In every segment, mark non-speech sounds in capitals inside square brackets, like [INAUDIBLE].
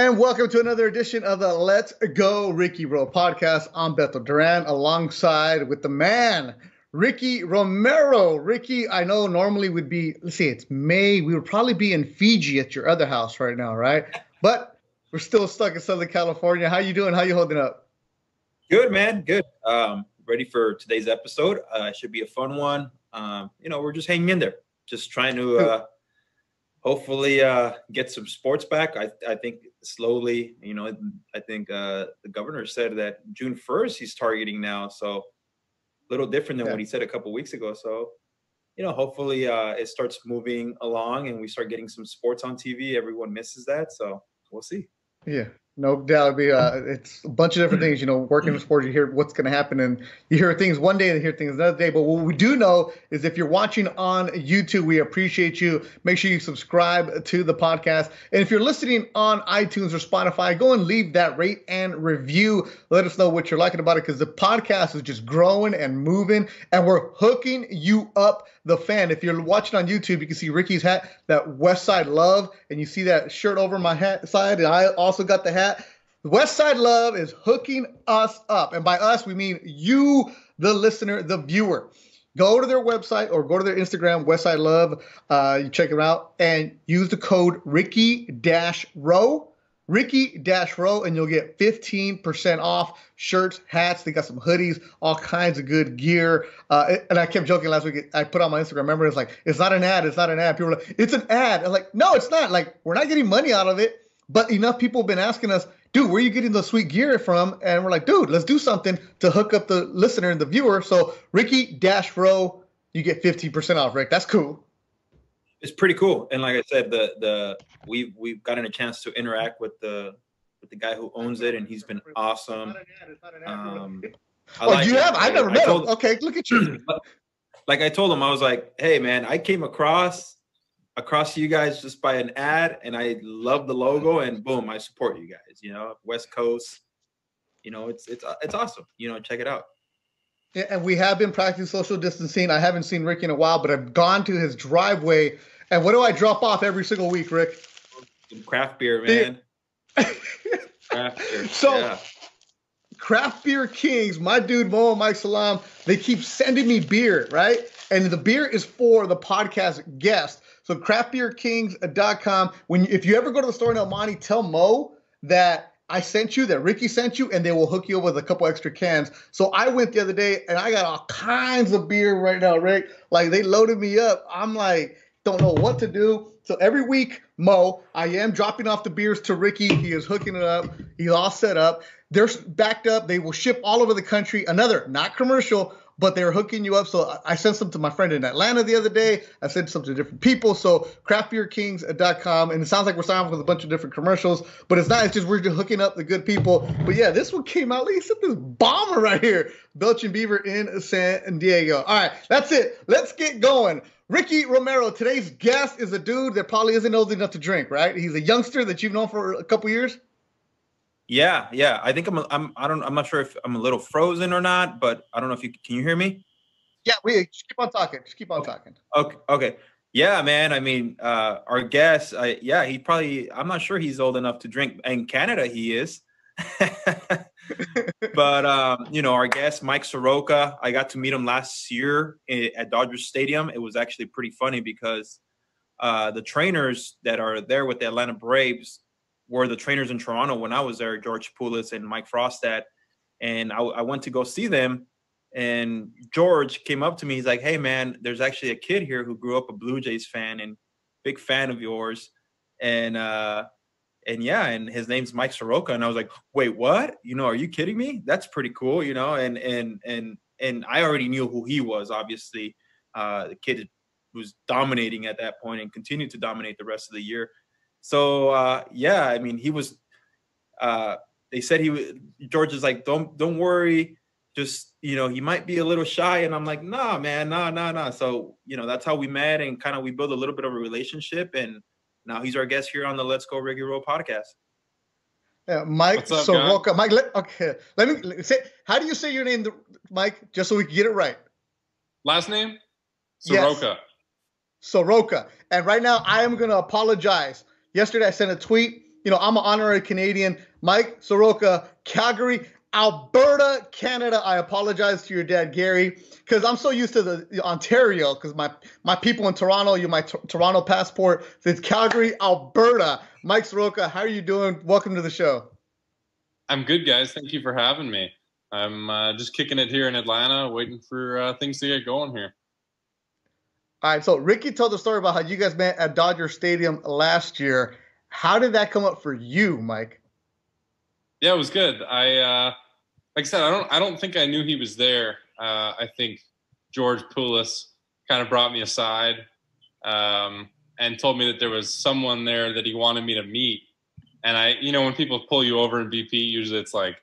And welcome to another edition of the Let's Go Ricky Ro podcast. I'm Beto Duran alongside with the man, Ricky Romero. Ricky, I know normally would be, let's see, it's May. We would probably be in Fiji at your other house right now, right? But we're still stuck in Southern California. How you doing? How you holding up? Good, man. Good. Um, ready for today's episode. Uh, should be a fun one. Um, you know, we're just hanging in there, just trying to uh, hopefully uh, get some sports back. I, I think slowly, you know, I think uh, the governor said that June 1st he's targeting now. So a little different than yeah. what he said a couple weeks ago. So, you know, hopefully uh, it starts moving along and we start getting some sports on TV. Everyone misses that. So we'll see. Yeah. No doubt. Be uh, it's a bunch of different things. You know, working in sports, you hear what's going to happen, and you hear things one day and you hear things another day. But what we do know is if you're watching on YouTube, we appreciate you. Make sure you subscribe to the podcast, and if you're listening on iTunes or Spotify, go and leave that rate and review. Let us know what you're liking about it because the podcast is just growing and moving, and we're hooking you up the fan. If you're watching on YouTube, you can see Ricky's hat, that West Side Love, and you see that shirt over my hat side, and I also got the hat. West Side Love is hooking us up, and by us we mean you, the listener, the viewer. Go to their website or go to their Instagram, Westside Love. Uh, you check them out and use the code Ricky Dash Row Ricky Dash Row, and you'll get 15% off shirts, hats. They got some hoodies, all kinds of good gear. Uh, and I kept joking last week. I put on my Instagram. Remember, it's like it's not an ad. It's not an ad. People are like, it's an ad. I'm like, no, it's not. Like we're not getting money out of it. But enough people have been asking us, dude, where are you getting the sweet gear from? And we're like, dude, let's do something to hook up the listener and the viewer. So Ricky Dash Row, you get 15% off, Rick. That's cool it's pretty cool. And like I said, the the we've we've gotten a chance to interact with the with the guy who owns it, and he's been awesome. Um, I oh, like you it. have? I never met him. Okay, look at you. [CLEARS THROAT] like I told him, I was like, "Hey, man, I came across across to you guys just by an ad, and I love the logo, and boom, I support you guys. You know, West Coast. You know, it's it's it's awesome. You know, check it out." Yeah, and we have been practicing social distancing. I haven't seen Rick in a while, but I've gone to his driveway and what do I drop off every single week, Rick? Some craft beer, man. [LAUGHS] craft beer. So, yeah. Craft Beer Kings, my dude Mo and Mike Salam, they keep sending me beer, right? And the beer is for the podcast guest. So craftbeerkings.com. When if you ever go to the store in El Monte, tell Mo that I sent you, that Ricky sent you, and they will hook you up with a couple extra cans. So I went the other day and I got all kinds of beer right now, Rick. Like they loaded me up. I'm like, don't know what to do. So every week, Mo, I am dropping off the beers to Ricky. He is hooking it up. He's all set up. They're backed up. They will ship all over the country. Another, not commercial, but they're hooking you up. So I sent some to my friend in Atlanta the other day. I sent some to different people. So craftbeerkings.com. And it sounds like we're signing with a bunch of different commercials, but it's not. It's just we're just hooking up the good people. But yeah, this one came out. Look at this bomber right here. Belching Beaver in San Diego. All right, that's it. Let's get going. Ricky Romero, today's guest is a dude that probably isn't old enough to drink, right? He's a youngster that you've known for a couple years. Yeah, yeah. I think I'm. I'm. I don't. I'm not sure if I'm a little frozen or not, but I don't know if you can. You hear me? Yeah. We just keep on talking. Just keep on talking. Okay. Okay. Yeah, man. I mean, uh, our guest. Uh, yeah, he probably. I'm not sure he's old enough to drink. In Canada, he is. [LAUGHS] but um, you know, our guest Mike Soroka, I got to meet him last year at Dodger Stadium. It was actually pretty funny because uh, the trainers that are there with the Atlanta Braves were the trainers in Toronto when I was there, George Poulis and Mike Frostad. And I, I went to go see them, and George came up to me. He's like, "Hey, man, there's actually a kid here who grew up a Blue Jays fan and big fan of yours." And uh, and yeah, and his name's Mike Soroka, and I was like, wait, what? You know, are you kidding me? That's pretty cool, you know. And and and and I already knew who he was. Obviously, uh, the kid was dominating at that point and continued to dominate the rest of the year. So uh, yeah, I mean, he was. Uh, they said he was. George is like, don't don't worry, just you know, he might be a little shy, and I'm like, nah, man, nah, nah, nah. So you know, that's how we met, and kind of we built a little bit of a relationship, and now he's our guest here on the Let's Go Ricky Ro podcast. Yeah, Mike up, Soroka. Mike, let, okay, let me say. How do you say your name, Mike? Just so we can get it right. Last name Soroka. Yes. Soroka. And right now, I am going to apologize. Yesterday, I sent a tweet you know, I'm an honorary Canadian. Mike Soroka, Calgary, Alberta, Canada. I apologize to your dad, Gary, because I'm so used to the, the Ontario. Because my my people in Toronto, you my t- Toronto passport. It's Calgary, Alberta. Mike Soroka, how are you doing? Welcome to the show. I'm good, guys. Thank you for having me. I'm uh, just kicking it here in Atlanta, waiting for uh, things to get going here. All right. So Ricky told the story about how you guys met at Dodger Stadium last year. How did that come up for you, Mike? Yeah, it was good. I uh, like I said, I don't I don't think I knew he was there. Uh, I think George Poulis kind of brought me aside um, and told me that there was someone there that he wanted me to meet. And I, you know, when people pull you over in BP, usually it's like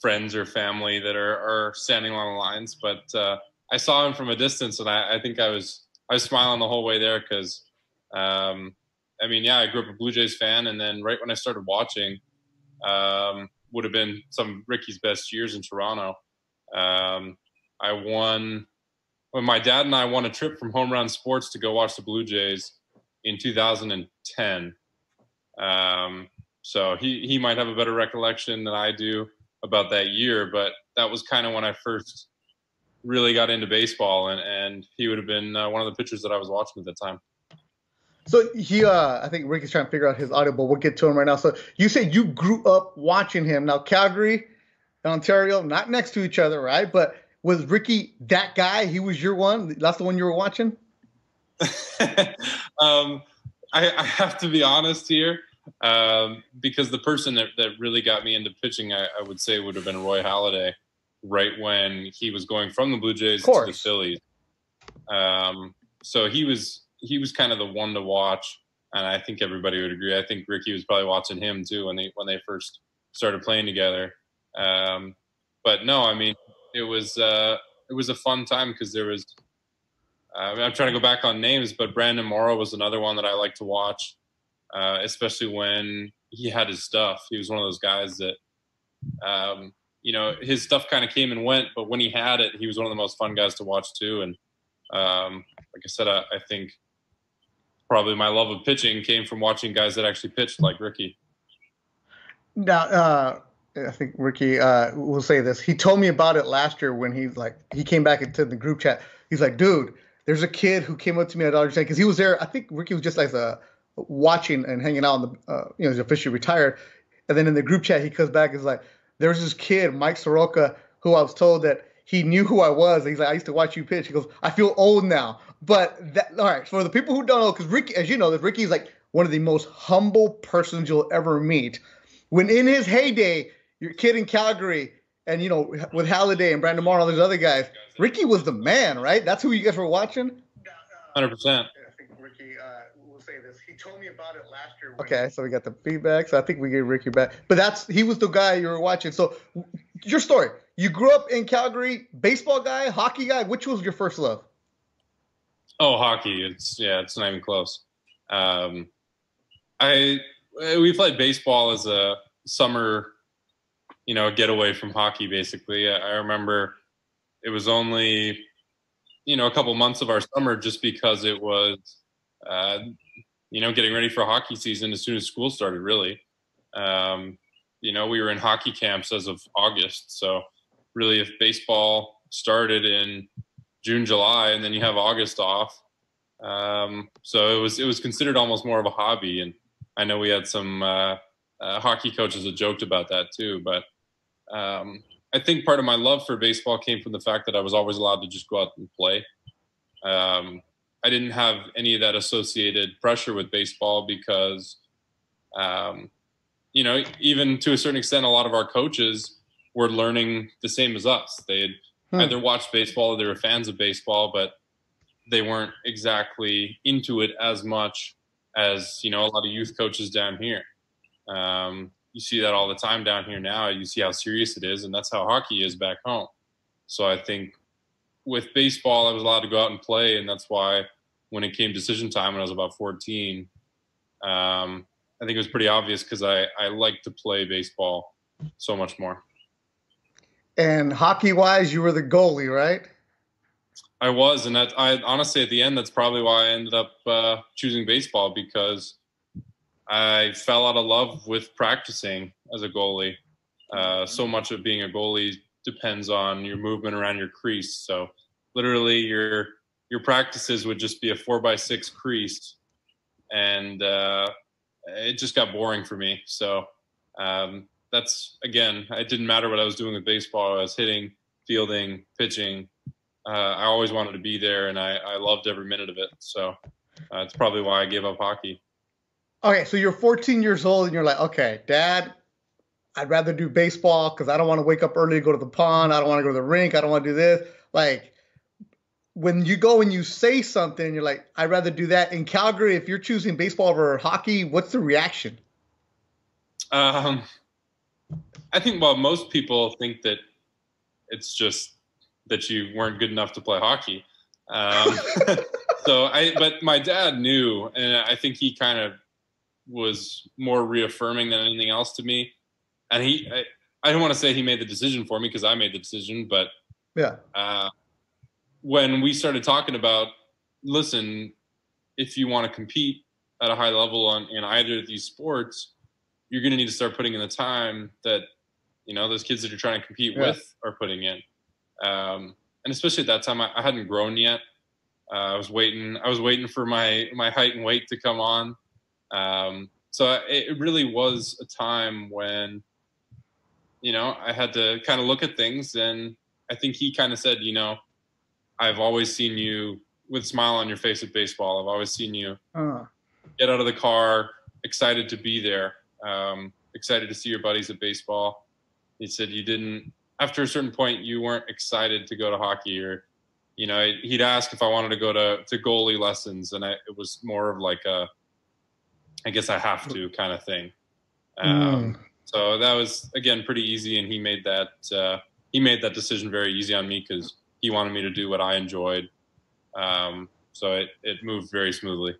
friends or family that are, are standing along the lines. But uh, I saw him from a distance, and I, I, think I was I was smiling the whole way there because, um, I mean, yeah, I grew up a Blue Jays fan, and then right when I started watching, um, would have been some Ricky's best years in Toronto. Um, I won when my dad and I won a trip from Home Run Sports to go watch the Blue Jays in 2010. Um, so he he might have a better recollection than I do about that year, but that was kind of when I first really got into baseball, and and he would have been uh, one of the pitchers that I was watching at the time. So he, uh, I think Ricky's trying to figure out his audio, but we'll get to him right now. So you said you grew up watching him. Now Calgary and Ontario, not next to each other, right? But was Ricky that guy? He was your one. That's the one you were watching. [LAUGHS] um, I, I, have to be honest here, um, because the person that, that really got me into pitching, I, I, would say, would have been Roy Halladay, right when he was going from the Blue Jays to the Phillies. Um, so he was he was kind of the one to watch, and I think everybody would agree. I think Ricky was probably watching him too when they when they first started playing together. Um, but no, I mean it was uh, it was a fun time because there was. Uh, I'm trying to go back on names, but Brandon Morrow was another one that I like to watch, uh, especially when he had his stuff. He was one of those guys that, um, you know, his stuff kind of came and went, but when he had it, he was one of the most fun guys to watch too. And um, like I said, I, I think probably my love of pitching came from watching guys that actually pitched like Ricky. Now, uh, I think Ricky uh, will say this. He told me about it last year when he like he came back into the group chat. He's like, dude, there's a kid who came up to me at Dodger because he was there. I think Ricky was just like a watching and hanging out. On the uh, you know he's officially retired. And then in the group chat, he comes back. He's like, there's this kid, Mike Soroka, who I was told that he knew who I was. He's like, I used to watch you pitch. He goes, I feel old now. But that, all right, for the people who don't know, because Ricky, as you know, that Ricky's like one of the most humble persons you'll ever meet. When in his heyday, your kid in Calgary, and you know, with Halladay and Brandon Morrow, and all those other guys, Ricky was the man, right? That's who you guys were watching. Hundred percent. I think Ricky uh, will say this. He told me about it last year. Okay, so we got the feedback. So I think we get Ricky back. But that's he was the guy you were watching. So your story. You grew up in Calgary, baseball guy, hockey guy. Which was your first love? Oh, hockey. It's yeah, it's not even close. Um, I we played baseball as a summer, you know, getaway from hockey. Basically, I remember it was only, you know, a couple months of our summer just because it was, uh, you know, getting ready for hockey season as soon as school started. Really, um, you know, we were in hockey camps as of August. So, really, if baseball started in June, July, and then you have August off. Um, so it was it was considered almost more of a hobby, and I know we had some uh, uh, hockey coaches that joked about that too. But um, I think part of my love for baseball came from the fact that I was always allowed to just go out and play. Um, I didn't have any of that associated pressure with baseball because, um, you know, even to a certain extent, a lot of our coaches were learning the same as us. They had hmm. either watched baseball or they were fans of baseball, but they weren't exactly into it as much as you know a lot of youth coaches down here. Um, you see that all the time down here now. You see how serious it is, and that's how hockey is back home. So I think with baseball, I was allowed to go out and play, and that's why when it came decision time when I was about 14, um, I think it was pretty obvious because I I like to play baseball so much more. And hockey wise, you were the goalie, right? I was, and that I honestly at the end that's probably why I ended up uh, choosing baseball because I fell out of love with practicing as a goalie. Uh, so much of being a goalie depends on your movement around your crease. So literally, your your practices would just be a four by six crease, and uh, it just got boring for me. So um, that's again, it didn't matter what I was doing with baseball. I was hitting, fielding, pitching. Uh, I always wanted to be there, and I, I loved every minute of it. So uh, it's probably why I gave up hockey. Okay, so you're 14 years old, and you're like, okay, Dad, I'd rather do baseball because I don't want to wake up early to go to the pond. I don't want to go to the rink. I don't want to do this. Like, when you go and you say something, you're like, I'd rather do that. In Calgary, if you're choosing baseball over hockey, what's the reaction? Um, I think, well, most people think that it's just that you weren't good enough to play hockey. Um, [LAUGHS] so I, but my dad knew, and I think he kind of was more reaffirming than anything else to me. And he, I, I don't want to say he made the decision for me because I made the decision, but yeah. Uh, when we started talking about, listen, if you want to compete at a high level on in either of these sports, you're going to need to start putting in the time that you know those kids that you're trying to compete yeah. with are putting in. Um, and especially at that time, I, I hadn't grown yet. Uh, I was waiting. I was waiting for my my height and weight to come on. Um, so it really was a time when, you know, I had to kind of look at things, and I think he kind of said, you know, I've always seen you with a smile on your face at baseball. I've always seen you uh. get out of the car, excited to be there, um, excited to see your buddies at baseball. He said you didn't, after a certain point, you weren't excited to go to hockey or, you know, he'd ask if I wanted to go to, to goalie lessons. And I, it was more of like a, I guess I have to kind of thing. Um, mm. So that was, again, pretty easy. And he made that, uh, he made that decision very easy on me because he wanted me to do what I enjoyed. Um, so it, it moved very smoothly.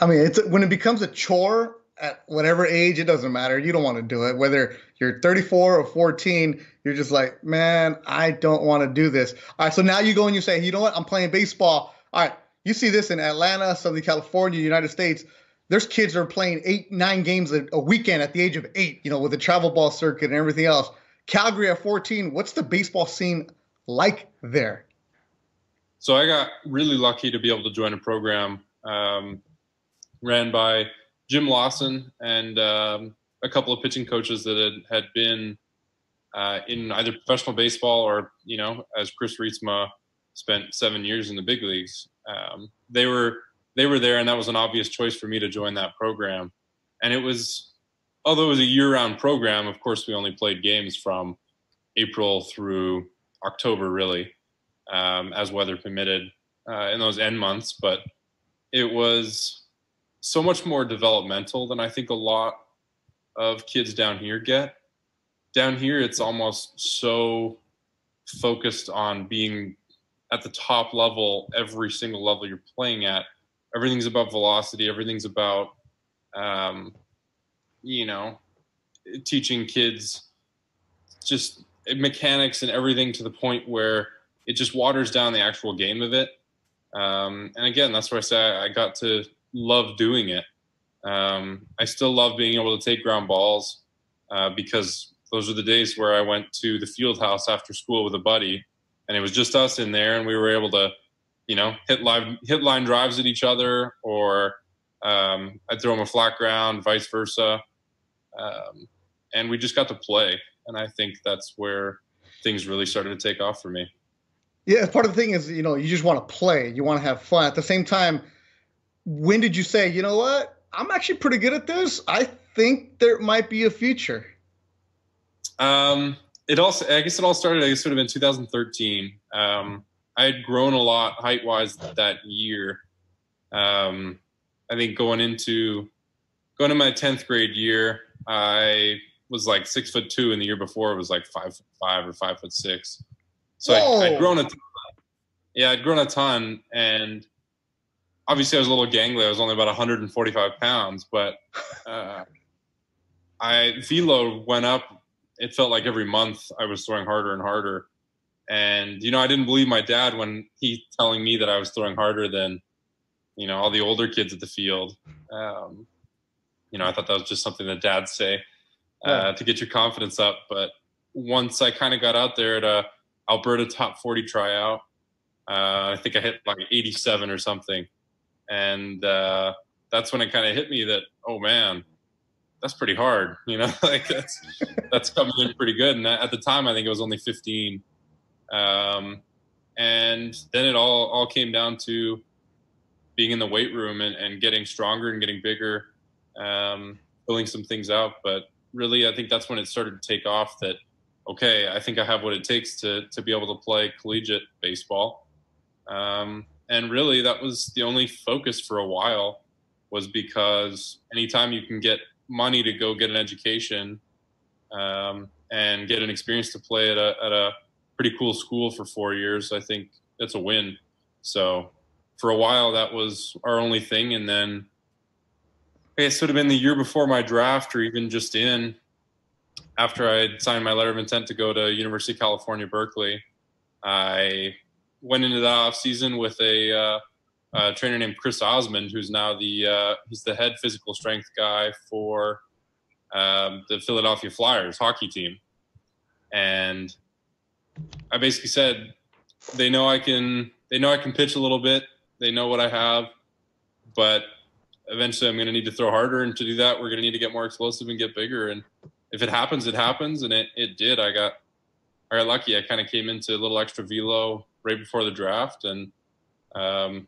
I mean, it's when it becomes a chore at whatever age, it doesn't matter. You don't want to do it. Whether you're 34 or 14, you're just like, man, I don't want to do this. All right, so now you go and you say, you know what? I'm playing baseball. All right, you see this in Atlanta, Southern California, United States. There's kids that are playing eight, nine games a, a weekend at the age of eight, you know, with the travel ball circuit and everything else. Calgary at 14, what's the baseball scene like there? So I got really lucky to be able to join a program um, ran by Jim Lawson and um, a couple of pitching coaches that had, had been uh, in either professional baseball or, you know, as Chris Reitsma spent seven years in the big leagues. Um, they were they were there, and that was an obvious choice for me to join that program. And it was, although it was a year-round program, of course, we only played games from April through October, really, um, as weather permitted uh, in those end months. But it was so much more developmental than I think a lot of kids down here get. Down here, it's almost so focused on being at the top level, every single level you're playing at. Everything's about velocity. Everything's about, um, you know, teaching kids just mechanics and everything to the point where it just waters down the actual game of it. Um, and again, that's where I say I got to love doing it. Um, I still love being able to take ground balls uh, because those are the days where I went to the field house after school with a buddy, and it was just us in there, and we were able to, you know, hit live hit line drives at each other, or um, I'd throw them a flat ground, vice versa, um, and we just got to play and I think that's where things really started to take off for me. Yeah, part of the thing is, you know, you just want to play, you want to have fun. At the same time, when did you say, you know what, I'm actually pretty good at this? I think there might be a future. Um, it also, I guess, it all started. I guess, sort of in 2013. Um, I had grown a lot height wise that year. Um, I think going into going to my 10th grade year, I was like six foot two, and the year before it was like five foot five or five foot six. So I, would grown a ton. Yeah, I'd grown a ton, and obviously I was a little gangly. I was only about 145 pounds, but uh, I velo went up. It felt like every month I was throwing harder and harder. And you know, I didn't believe my dad when he telling me that I was throwing harder than you know all the older kids at the field. Um, you know, I thought that was just something that dads say uh, yeah. to get your confidence up. But once I kind of got out there at a Alberta top 40 tryout, uh, I think I hit like 87 or something. And uh, that's when it kind of hit me that, oh man, that's pretty hard. You know, [LAUGHS] like that's, that's coming in pretty good. And at the time, I think it was only 15. Um, and then it all, all came down to being in the weight room and, and getting stronger and getting bigger, um, filling some things out. But really, I think that's when it started to take off that, okay, I think I have what it takes to, to be able to play collegiate baseball. Um, and really, that was the only focus for a while, was because anytime you can get money to go get an education um, and get an experience to play at a, at a pretty cool school for four years, I think that's a win. So for a while, that was our only thing. And then I guess it would have been the year before my draft or even just in after I signed my letter of intent to go to University of California, Berkeley, I went into that off season with a, uh, a trainer named Chris Osmond, who's now the uh, he's the head physical strength guy for um, the Philadelphia Flyers hockey team, and I basically said they know I can they know I can pitch a little bit, they know what I have, but eventually I'm going to need to throw harder, and to do that, we're going to need to get more explosive and get bigger. And if it happens, it happens, and it it did. I got I got lucky. I kind of came into a little extra velo right before the draft, and um,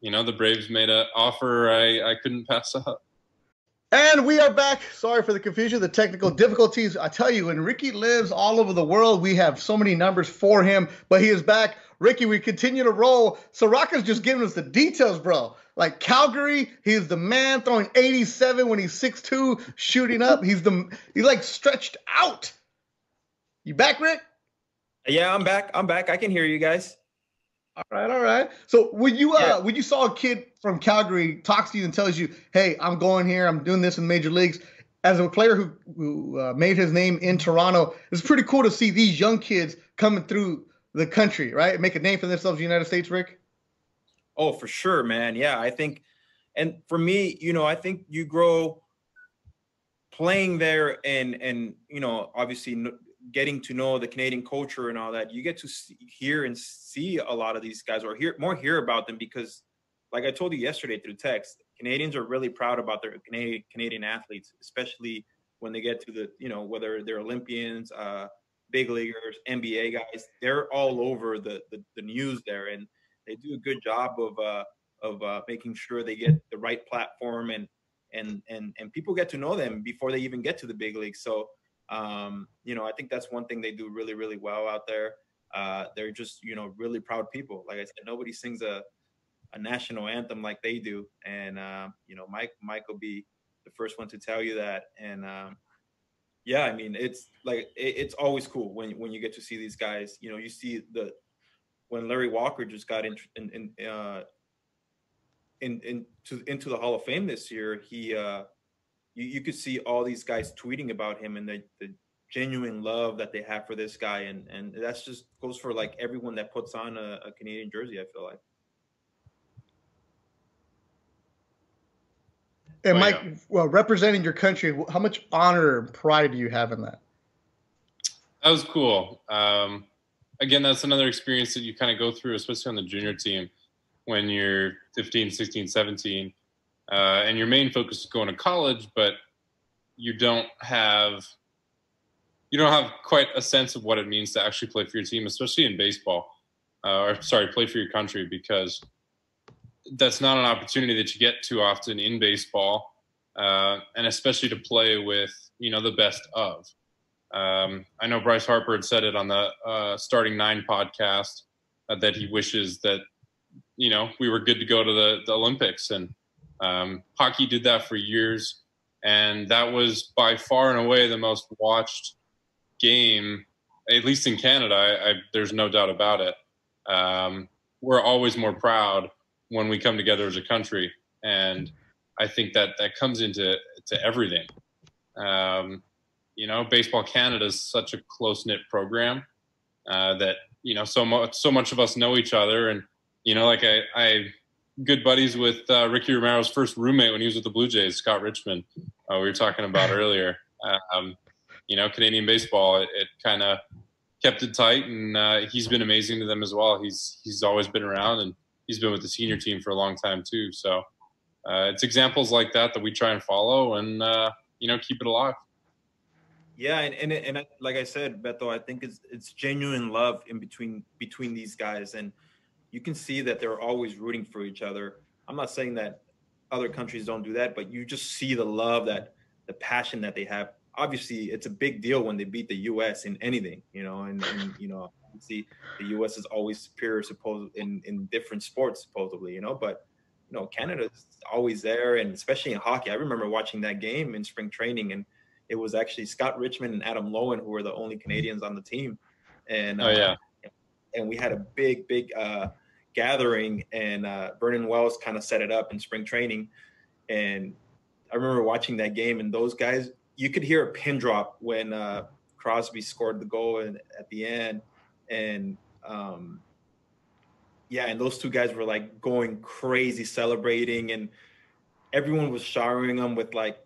you know the Braves made an offer I, I couldn't [LAUGHS] pass up. And we are back. Sorry for the confusion, the technical difficulties. I tell you, when Ricky lives all over the world, we have so many numbers for him, but he is back. Ricky, we continue to roll. Soroka's just giving us the details, bro. Like Calgary, he's the man throwing 87 when he's 6'2, shooting up. He's the he's like stretched out. You back, Rick? Yeah, I'm back. I'm back. I can hear you guys. All right, all right. So when you uh yeah. when you saw a kid from Calgary talks to you and tells you, "Hey, I'm going here. I'm doing this in major leagues," as a player who who uh, made his name in Toronto, it's pretty cool to see these young kids coming through the country, right? Make a name for themselves in the United States, Rick. Oh, for sure, man. Yeah, I think, and for me, you know, I think you grow playing there and and you know obviously getting to know the Canadian culture and all that, you get to see, hear and see a lot of these guys, or hear more hear about them because, like I told you yesterday through text, Canadians are really proud about their Canadian Canadian athletes, especially when they get to the you know whether they're Olympians, uh, big leaguers, NBA guys, they're all over the, the, the news there, and they do a good job of uh, of uh, making sure they get the right platform and and and and people get to know them before they even get to the big leagues. So um, you know, I think that's one thing they do really, really well out there. Uh, they're just, you know, really proud people. Like I said, nobody sings a, a national anthem like they do. And, uh, you know, Mike, Mike will be the first one to tell you that. And, um, yeah, I mean, it's like, it, it's always cool when, when you get to see these guys, you know, you see the, when Larry Walker just got in, in, in uh, in, into into the Hall of Fame this year, he uh, you, you could see all these guys tweeting about him and the, the genuine love that they have for this guy. And and that's just goes for like everyone that puts on a, a canadian jersey i feel like. And mike well representing your country how much honor and pride do you have in that? That was cool. Um, again that's another experience that you kind of go through especially on the junior team when you're 15 16 17 uh, and your main focus is going to college, but you don't have you don't have quite a sense of what it means to actually play for your team, especially in baseball, uh, or sorry, play for your country, because that's not an opportunity that you get too often in baseball, uh, and especially to play with you know the best of. Um, I know Bryce Harper had said it on the uh, Starting Nine podcast uh, that he wishes that you know we were good to go to the, the Olympics and um, hockey did that for years, and that was by far and away the most watched game, at least in Canada. I, I, there's no doubt about it. Um, we're always more proud when we come together as a country, and I think that that comes into to everything. Um, you know, Baseball Canada is such a close knit program uh, that you know so much so much of us know each other, and you know, like I, I good buddies with uh, Ricky Romero's first roommate when he was with the Blue Jays, Scott Richmond, uh, we were talking about [LAUGHS] earlier. Um, you know, Canadian baseball, it, it kind of kept it tight, and uh, he's been amazing to them as well. He's he's always been around, and he's been with the senior team for a long time too. So uh, it's examples like that that we try and follow, and uh, you know, keep it alive. Yeah, and and, and like I said, Beto, I think it's it's genuine love in between between these guys, and you can see that they're always rooting for each other. I'm not saying that other countries don't do that, but you just see the love that the passion that they have. Obviously, it's a big deal when they beat the U.S. in anything, you know, and, and you know, see the U.S. is always superior, supposed in in different sports, supposedly, you know, but you know, Canada's always there, and especially in hockey. I remember watching that game in spring training, and it was actually Scott Richmond and Adam Loewen who were the only Canadians on the team. And oh yeah, uh, and we had a big, big uh, gathering, and uh, Vernon Wells kind of set it up in spring training. And I remember watching that game, and those guys, you could hear a pin drop when uh, Crosby scored the goal and, at the end, and um, yeah, and those two guys were like going crazy celebrating, and everyone was showering them with like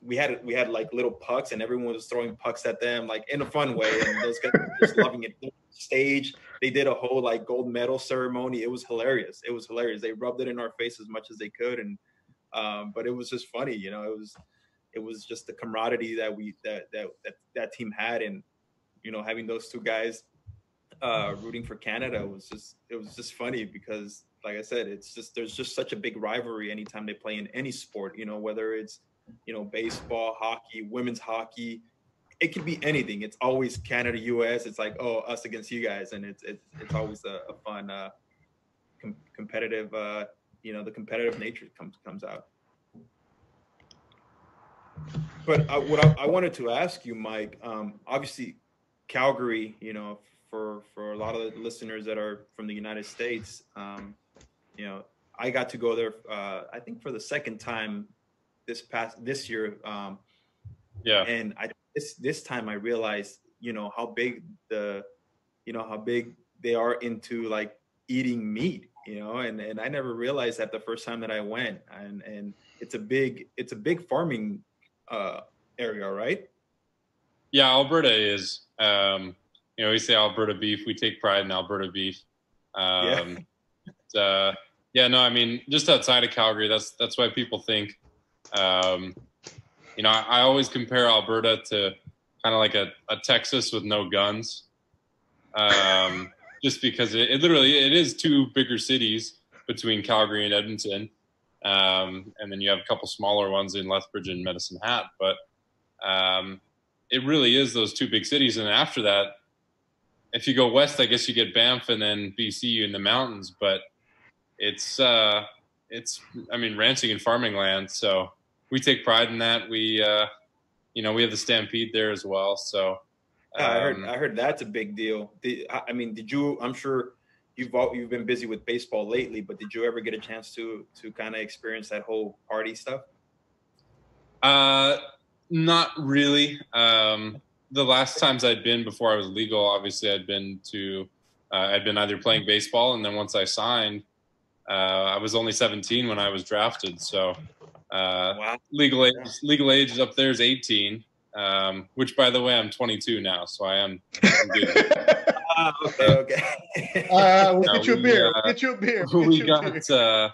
we had we had like little pucks and everyone was throwing pucks at them like in a fun way. And those guys were just [LAUGHS] loving it stage they did a whole like gold medal ceremony. It was hilarious. It was hilarious. They rubbed it in our face as much as they could and um, but it was just funny you know? It was it was just the camaraderie that we that that that, that team had and you know having those two guys uh rooting for canada was just it was just funny because like i said it's just there's just such a big rivalry anytime they play in any sport you know? Whether it's you know, baseball, hockey, women's hockey. It could be anything. It's always Canada, U.S. It's like, oh, us against you guys, and it's it's it's always a, a fun, uh, com- competitive. Uh, you know, the competitive nature comes comes out. But uh, what I, I, wanted to ask you, Mike, um, obviously, Calgary. You know, for for a lot of the listeners that are from the United States, um, you know, I got to go there. Uh, I think for the second time this past this year. Um, yeah. And I this this time I realized, you know, how big the, you know, how big they are into like eating meat, you know, and and I never realized that the first time that I went, and and it's a big it's a big farming uh, area, right? Yeah, Alberta is. Um, you know, we say Alberta beef. We take pride in Alberta beef. Um, yeah. uh, yeah, no, I mean, just outside of Calgary, that's that's why people think um, you know, I, I, always compare Alberta to kind of like a, a, Texas with no guns, um, [LAUGHS] just because it, it, literally it is two bigger cities between Calgary and Edmonton, um, and then you have a couple smaller ones in Lethbridge and Medicine Hat, but um, it really is those two big cities. And after that, if you go west, I guess you get Banff and then BC in the mountains, but it's uh, it's I mean ranching and farming land, so we take pride in that. We, uh, you know, we have the Stampede there as well. So um, I heard, I heard that's a big deal. Did, I mean, did you? I'm sure you've all, you've been busy with baseball lately, but did you ever get a chance to to kind of experience that whole party stuff? Uh, not really. Um, the last times I'd been before I was legal, obviously I'd been to, uh, I'd been either playing baseball, and then once I signed, uh, I was only 17 when I was drafted, so uh, wow. Legal age, legal age up there is 18. Um, which, by the way, I'm 22 now, so I am. [LAUGHS] ah, okay, okay. [LAUGHS] uh, we'll get you a beer. Uh, get you a beer. We'll [LAUGHS] we got uh,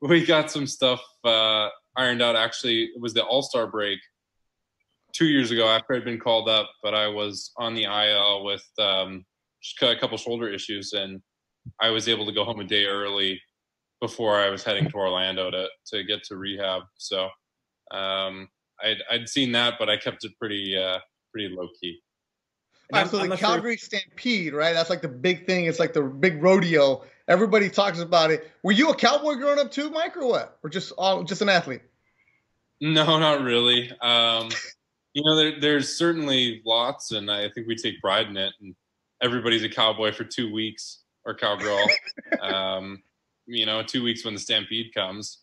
we got some stuff uh, ironed out. Actually, it was the All Star break two years ago after I'd been called up, but I was on the IL with um, just a couple shoulder issues, and I was able to go home a day early before I was heading to Orlando to to get to rehab. So um, I'd I'd seen that, but I kept it pretty uh, pretty low key. All right, so the Calgary sure. Stampede, right? That's like the big thing. It's like the big rodeo. Everybody talks about it. Were you a cowboy growing up too, Mike, or what? Or just all just an athlete? No, not really. Um, you know, there, there's certainly lots, and I think we take pride in it. And everybody's a cowboy for two weeks or cowgirl. [LAUGHS] um, you know, two weeks when the Stampede comes.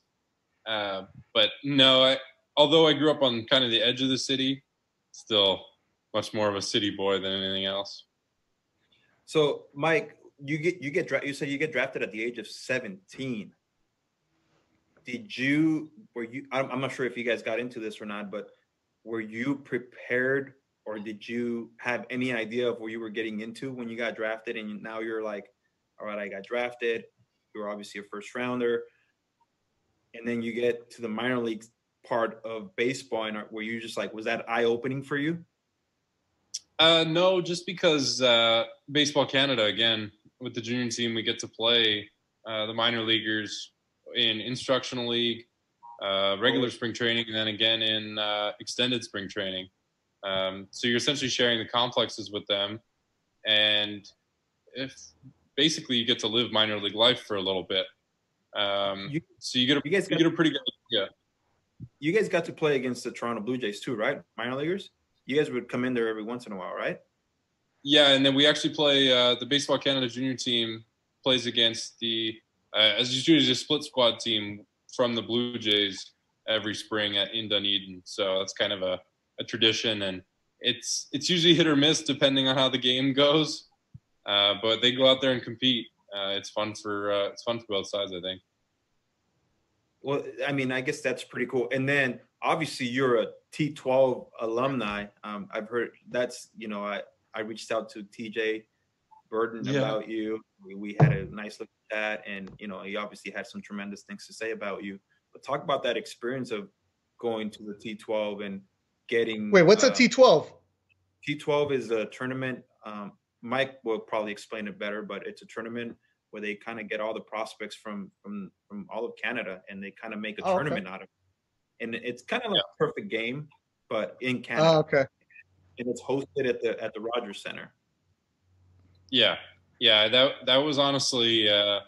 Uh, but no, I, although I grew up on kind of the edge of the city, still much more of a city boy than anything else. So, Mike, you get you get dra- you said you get drafted at the age of seventeen. did you were you? I'm, I'm not sure if you guys got into this or not, but were you prepared or did you have any idea of what you were getting into when you got drafted and now you're like all right i got drafted you were obviously a first rounder. And then you get to the minor league part of baseball and where you just like was that eye-opening for you? Uh, no just because uh, baseball canada again with the junior team we get to play uh, the minor leaguers in instructional league uh, regular spring training and then again in uh, extended spring training. Um, so you're essentially sharing the complexes with them, and if basically you get to live minor league life for a little bit. Um, you, so you get a, you guys got, you get a pretty good idea. You guys got to play against the Toronto Blue Jays too, right? Minor leaguers. You guys would come in there every once in a while, right? Yeah, and then we actually play uh, the Baseball Canada junior team plays against the uh, as usually a split squad team from the Blue Jays every spring at in Dunedin. So that's kind of a a tradition, and it's it's usually hit or miss depending on how the game goes. Uh, but they go out there and compete. Uh, it's fun for uh, it's fun for both sides, I think. Well, I mean, I guess that's pretty cool. And then obviously you're a T12 alumni. Um, I've heard that's you know I I reached out to TJ Burton yeah. about you. We, we had a nice look at that, and you know he obviously had some tremendous things to say about you. But talk about that experience of going to the T12 and getting. Wait, what's uh, a T12? T12 is a tournament. Um, Mike will probably explain it better, but it's a tournament where they kind of get all the prospects from from from all of Canada, and they kind of make a oh, tournament okay. out of it. And it's kind of like a perfect game, but in Canada. Oh, okay. And it's hosted at the at the Rogers Center. Yeah, yeah. That that was honestly uh,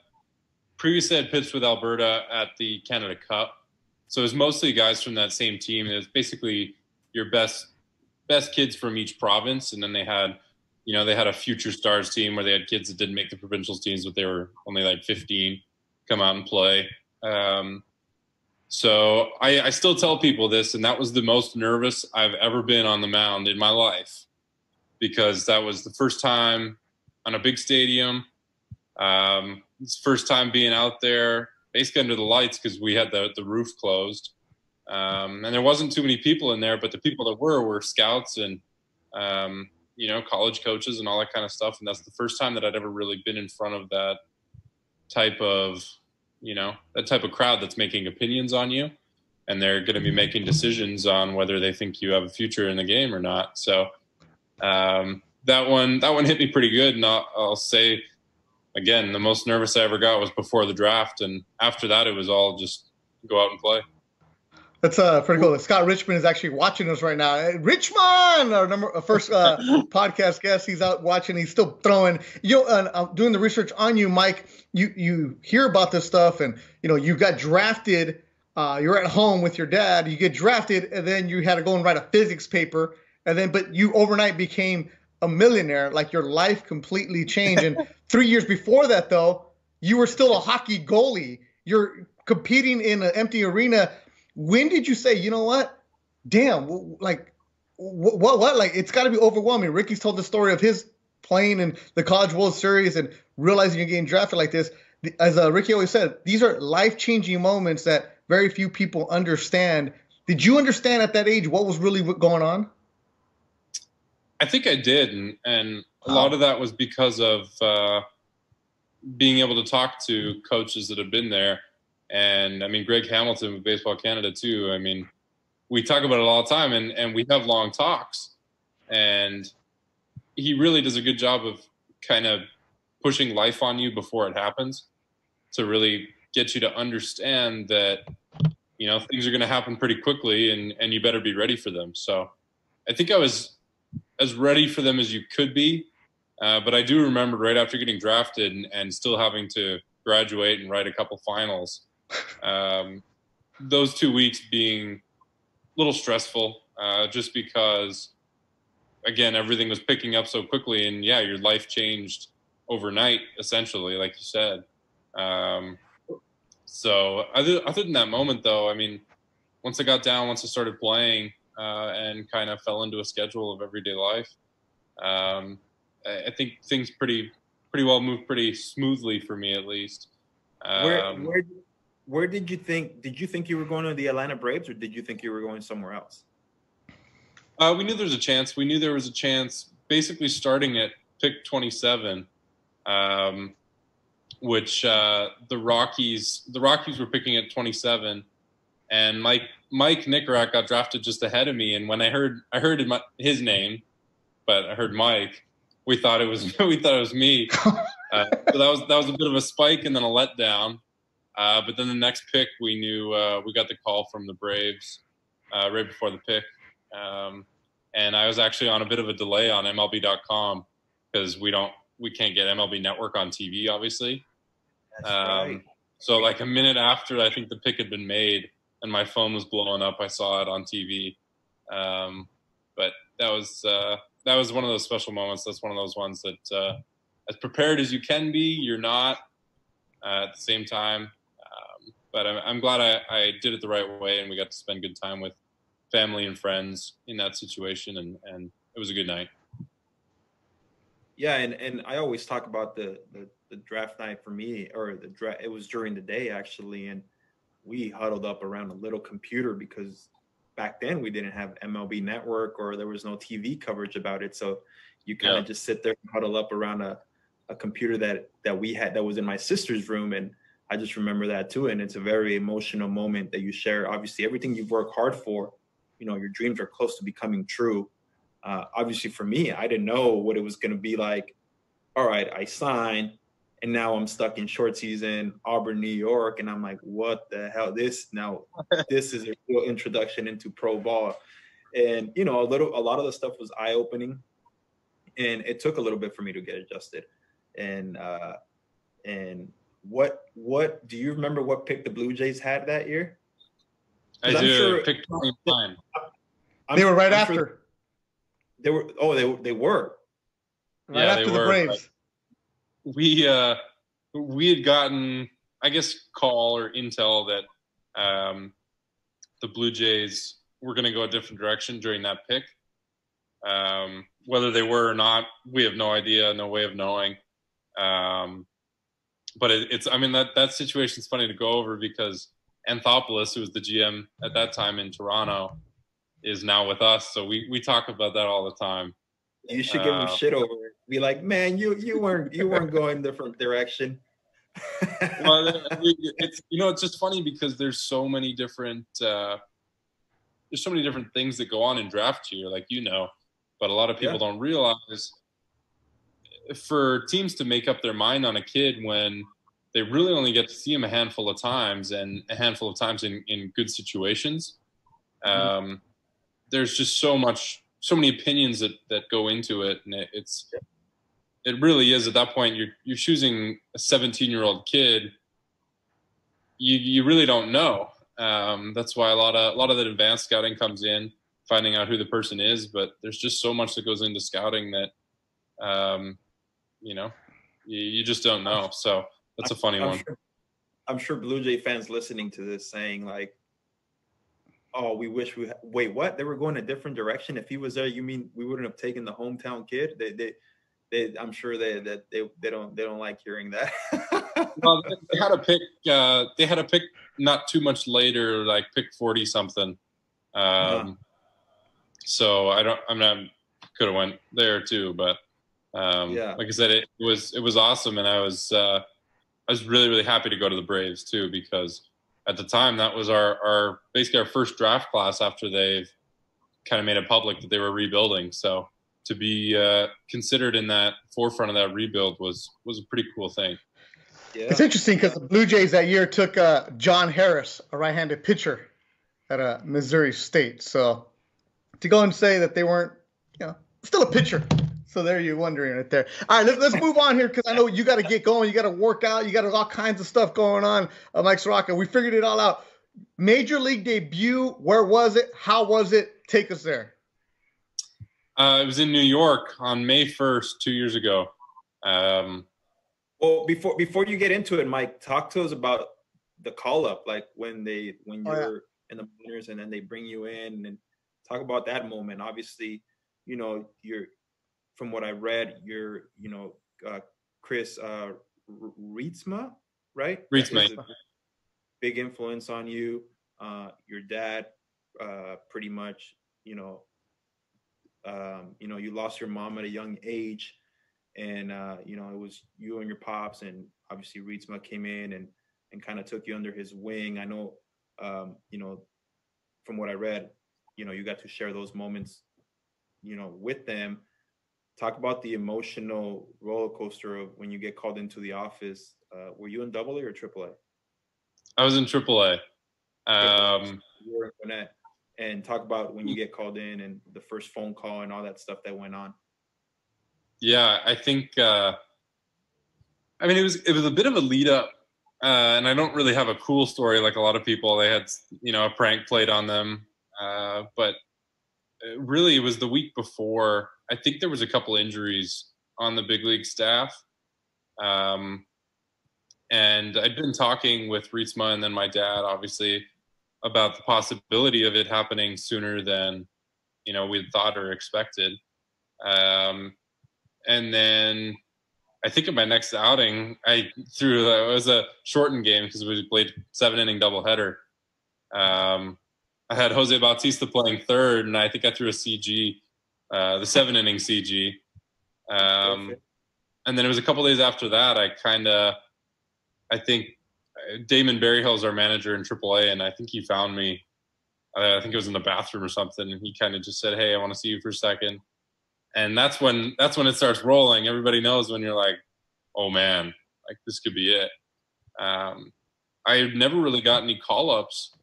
previously I'd pitched with Alberta at the Canada Cup, so it was mostly guys from that same team. It was basically your best best kids from each province, and then they had you know they had a future stars team where they had kids that didn't make the provincials teams, but they were only like 15 come out and play. Um, so I, I still tell people this, and that was the most nervous I've ever been on the mound in my life because that was the first time on a big stadium. Um, it's first time being out there, basically under the lights because we had the the roof closed. Um, and there wasn't too many people in there, but the people that were were scouts and um, you know college coaches and all that kind of stuff. And that's the first time that I'd ever really been in front of that type of you know that type of crowd that's making opinions on you, and they're going to be making decisions on whether they think you have a future in the game or not. So um, that one that one hit me pretty good, and I'll, I'll say again, the most nervous I ever got was before the draft, and after that, it was all just go out and play. That's uh, pretty cool. Scott Richmond is actually watching us right now. Richmond, our number our first uh, [LAUGHS] podcast guest, he's out watching. He's still throwing. You know, uh, I'm doing the research on you, Mike. You you hear about this stuff, and you know you got drafted. Uh, you're at home with your dad. You get drafted, and then you had to go and write a physics paper, and then but you overnight became a millionaire. Like your life completely changed. And [LAUGHS] three years before that, though, you were still a hockey goalie. You're competing in an empty arena when did you say, you know what? Damn, like what what, what? like it's got to be overwhelming. Ricky's told the story of his playing in the College World Series and realizing you're getting drafted like this. As uh, Ricky always said, these are life-changing moments that very few people understand. Did you understand at that age what was really going on? I think I did, and, and a lot of that was because of uh, being able to talk to coaches that have been there and I mean, Greg Hamilton with Baseball Canada too. I mean, we talk about it all the time, and and we have long talks, and he really does a good job of kind of pushing life on you before it happens, to really get you to understand that you know things are going to happen pretty quickly, and and you better be ready for them. So, I think I was as ready for them as you could be. Uh, but I do remember right after getting drafted and, and still having to graduate and write a couple finals um, those two weeks being a little stressful, uh, just because, again, everything was picking up so quickly, and yeah, your life changed overnight, essentially, like you said. Um, so other, other than that moment, though, I mean, once I got down, once I started playing, uh, and kind of fell into a schedule of everyday life, um, I, I, think things pretty pretty well moved pretty smoothly for me at least. Um, where, where where did you think? Did you think you were going to the Atlanta Braves, or did you think you were going somewhere else? Uh, we knew there was a chance. We knew there was a chance. Basically, starting at pick 27, um, which uh, the Rockies the Rockies were picking at 27, and Mike Mike Nikorak got drafted just ahead of me. And when I heard I heard his name, but I heard Mike, we thought it was [LAUGHS] we thought it was me. [LAUGHS] Uh, so that was that was a bit of a spike and then a letdown. Uh, but then the next pick, we knew uh, we got the call from the Braves uh, right before the pick, um, and I was actually on a bit of a delay on MLB.com because we don't we can't get MLB Network on TV, obviously. Um, right. So like a minute after I think the pick had been made and my phone was blowing up, I saw it on TV. Um, but that was uh, that was one of those special moments. That's one of those ones that uh, as prepared as you can be, you're not uh, at the same time. But I'm, I'm glad I, I, did it the right way, and we got to spend good time with family and friends in that situation, and, and it was a good night. Yeah, and, and I always talk about the, the, the draft night for me, or the draft. It was during the day actually, and we huddled up around a little computer because back then we didn't have MLB Network or there was no TV coverage about it. So you kind of yeah. just sit there and huddle up around a, a computer that that we had that was in my sister's room, and I just remember that too. And it's a very emotional moment that you share. Obviously, everything you've worked hard for, you know, your dreams are close to becoming true uh, obviously for me, I didn't know what it was going to be like. All right, I signed, and now I'm stuck in short season, Auburn, New York, and I'm like, what the hell? This now, [LAUGHS] this is a real introduction into pro ball, and you know, a little, a lot of the stuff was eye opening, and it took a little bit for me to get adjusted, and uh, and what what do you remember? What pick the Blue Jays had that year? I do. Sure, pick 29. they were right I'm after. Sure, they were. Oh, they they were. Right yeah, after the were, Braves. We uh, we had gotten, I guess, call or intel that um, the Blue Jays were going to go a different direction during that pick. Um, whether they were or not, we have no idea, no way of knowing. Um, but it, it's, I mean, that that situation is funny to go over because Anthopoulos, who was the GM at that time in Toronto, is now with us. So we we talk about that all the time. You should give him uh, shit over it. Be like, man, you you weren't you weren't going different direction. [LAUGHS] well, it's you know it's just funny because there's so many different uh, there's so many different things that go on in draft year, like you know, but a lot of people yeah. don't realize for teams to make up their mind on a kid when they really only get to see him a handful of times and a handful of times in, in good situations. Mm-hmm. Um, there's just so much, so many opinions that that go into it, and it, it's it really is at that point you're you're choosing a 17 year old kid. You you really don't know. Um, that's why a lot of a lot of that advanced scouting comes in, finding out who the person is. But there's just so much that goes into scouting that, um, you know, you, you just don't know. So that's a funny I'm one. Sure, I'm sure Blue Jay fans listening to this saying like, oh, we wish we wait, what? They were going a different direction. If he was there, you mean we wouldn't have taken the hometown kid? They, they, they I'm sure they that they, they don't they don't like hearing that. [LAUGHS] well, they had a pick. Uh, they had a pick not too much later, like pick forty something. Um, uh-huh. So I don't. I'm not. Could have went there too, but um, yeah. Like I said, it, it was it was awesome, and I was uh, I was really really happy to go to the Braves too because at the time that was our, our basically our first draft class after they've kind of made it public that they were rebuilding. So to be uh, considered in that forefront of that rebuild was was a pretty cool thing. Yeah. It's interesting because the Blue Jays that year took uh, Jon Harris, a right-handed pitcher at uh, Missouri State. So to go and say that they weren't, you know, still a pitcher so there you're wondering right there. All right, let's, let's move on here because I know you got to get going. You got to work out. You got all kinds of stuff going on, uh, Mike Soroka. We figured it all out. Major league debut. Where was it? How was it? Take us there. Uh, it was in New York on May 1st, two years ago. Um, well, before before you get into it, Mike, talk to us about the call up, like when they when you're oh, yeah. in the minors and then they bring you in, and talk about that moment. Obviously, you know you're from what I read, you're, you know, uh, Chris uh, Reitsma, right? Reitsma. big influence on you. Uh, your dad, uh, pretty much, you know, um, you know, you lost your mom at a young age, and uh, you know, it was you and your pops, and obviously Reitsma came in and and kind of took you under his wing. I know, um, you know, from what I read, you know, you got to share those moments, you know, with them. Talk about the emotional roller coaster of when you get called into the office. Uh, were you in Double A or Triple A? I was in Triple A. Um, you were in Gwinnett and talk about when you get called in and the first phone call and all that stuff that went on. Yeah, I think. Uh, I mean, it was it was a bit of a lead up, uh, and I don't really have a cool story like a lot of people. They had you know a prank played on them, uh, but really it was the week before. I think there was a couple injuries on the big league staff. Um, and I'd been talking with Reitsma and then my dad, obviously, about the possibility of it happening sooner than you know we thought or expected. Um, and then I think in my next outing, I threw it was a shortened game because we played seven inning doubleheader. Um, I had Jose Bautista playing third, and I think I threw a CG, uh, the seven inning CG. Um, and then it was a couple days after that, I kind of, I think Damon Berryhill is our manager in AAA, and I think he found me. I think it was in the bathroom or something, and he kind of just said, "Hey, I want to see you for a second. And that's when that's when it starts rolling. Everybody knows when you're like, "Oh man, like this could be it." Um, I never really got any call ups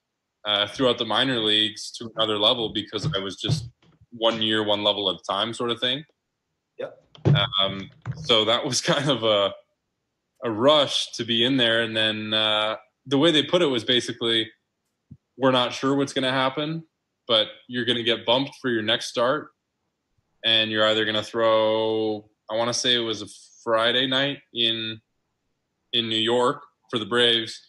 uh, throughout the minor leagues to another level because I was just one year, one level at a time, sort of thing. Yep. Um, so that was [LAUGHS] kind of a a rush to be in there. And then uh, the way they put it was basically, we're not sure what's going to happen, but you're going to get bumped for your next start, and you're either going to throw. I want to say it was a Friday night in in New York for the Braves,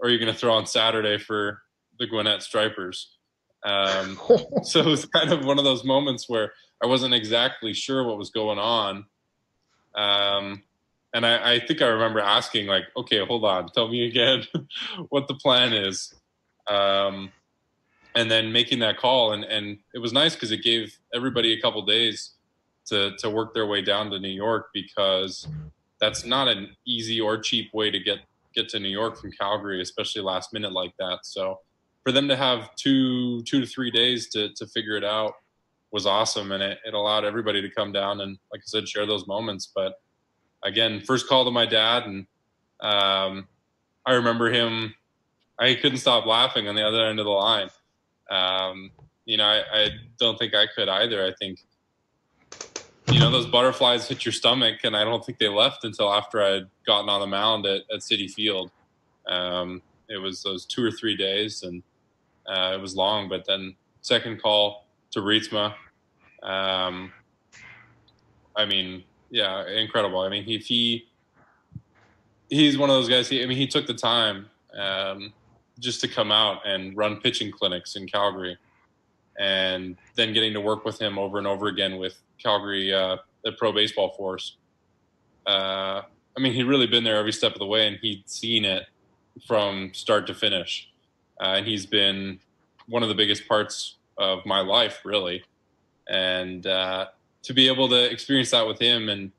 or you're going to throw on Saturday for the Gwinnett Stripers. Um, [LAUGHS] so it was kind of one of those moments where I wasn't exactly sure what was going on. Um, and I, I, think I remember asking, like, okay, hold on, tell me again [LAUGHS] what the plan is. Um, and then making that call. And, and it was nice because it gave everybody a couple days to, to work their way down to New York because that's not an easy or cheap way to get, get to New York from Calgary, especially last minute like that. So for them to have two, two to three days to, to figure it out was awesome. And it, it allowed everybody to come down and, like I said, share those moments. But again, first call to my dad, and um, I remember him. I couldn't stop laughing on the other end of the line. Um, you know, I, I, don't think I could either. I think, you know, those butterflies hit your stomach, and I don't think they left until after I'd gotten on the mound at, at Citi Field. Um, it was those two or three days, and uh, it was long. But then second call to Reitsma. Um, I mean, yeah, incredible. I mean, he he he's one of those guys. He, I mean, he took the time um, just to come out and run pitching clinics in Calgary, and then getting to work with him over and over again with Calgary, uh, the pro baseball force. Uh, I mean, he'd really been there every step of the way, and he'd seen it from start to finish, uh, and he's been one of the biggest parts of my life, really. And uh, to be able to experience that with him and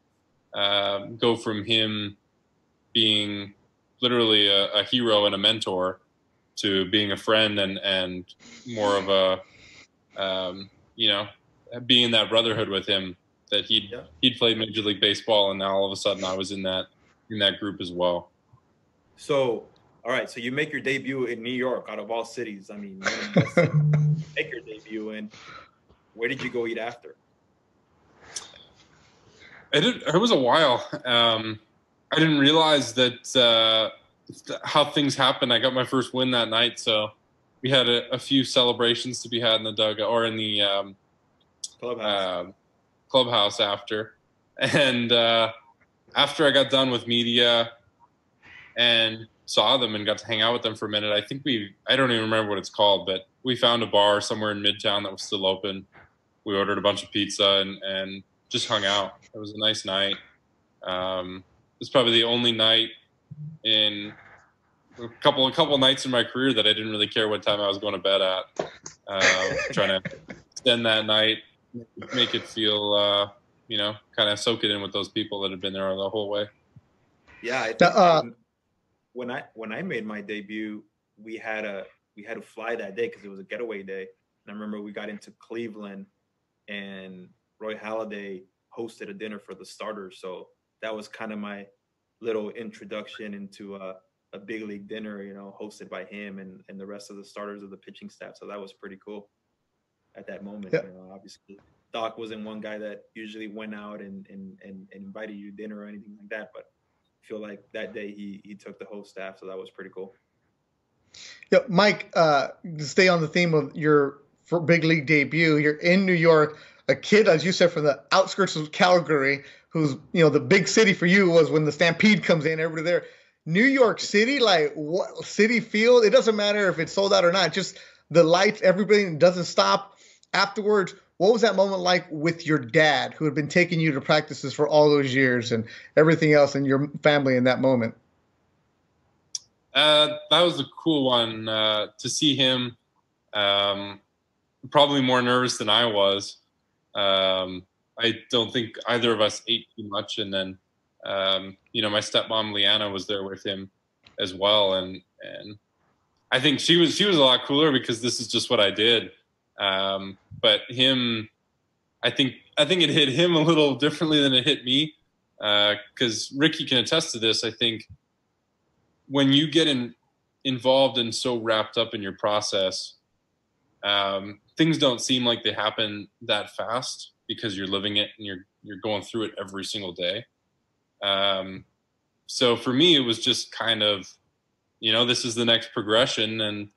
uh, go from him being literally a, a, hero and a mentor to being a friend and and more of a um, you know being that brotherhood with him that he'd yeah. he'd played major league baseball and now all of a sudden I was in that in that group as well. So all right, so you make your debut in New York out of all cities. I mean, [LAUGHS] make your debut and where did you go eat after? It, it was a while. Um, I didn't realize that uh, how things happen. I got my first win that night, so we had a, a few celebrations to be had in the dugout or in the um, clubhouse. Uh, clubhouse after, and uh, after I got done with media and saw them and got to hang out with them for a minute. I think we I don't even remember what it's called, but we found a bar somewhere in Midtown that was still open. We ordered a bunch of pizza and, and just hung out. It was a nice night. Um, it was probably the only night in a couple a couple nights in my career that I didn't really care what time I was going to bed at. Uh, [LAUGHS] trying to spend that night, make it feel, uh, you know, kind of soak it in with those people that had been there the whole way. Yeah, I think uh, when I when I made my debut, we had a we had to fly that day because it was a getaway day. And I remember we got into Cleveland, and Roy Halladay hosted a dinner for the starters. So that was kind of my little introduction into a, a big league dinner, you know, hosted by him and, and the rest of the starters of the pitching staff. So that was pretty cool at that moment. Yeah. You know, obviously Doc wasn't one guy that usually went out and, and, and, and invited you to dinner or anything like that. But feel like that day he, he took the whole staff. So that was pretty cool. Yeah, Mike, uh, stay on the theme of your big league debut, you're in New York, a kid, as you said, from the outskirts of Calgary, who's you know the big city for you was when the Stampede comes in, everybody there. New York City, like what Citi Field, it doesn't matter if it's sold out or not. Just the lights, everybody doesn't stop. Afterwards, what was that moment like with your dad, who had been taking you to practices for all those years and everything else, and your family in that moment? Uh, that was a cool one uh, to see him. Um, probably more nervous than I was. Um, I don't think either of us ate too much. And then, um, you know, my stepmom Leanna was there with him as well, and and I think she was she was a lot cooler because this is just what I did. Um, but him, I think I think it hit him a little differently than it hit me because uh, Ricky can attest to this. I think when you get in, involved and so wrapped up in your process, um, things don't seem like they happen that fast because you're living it and you're you're going through it every single day. Um, so for me, it was just kind of, you know, this is the next progression, and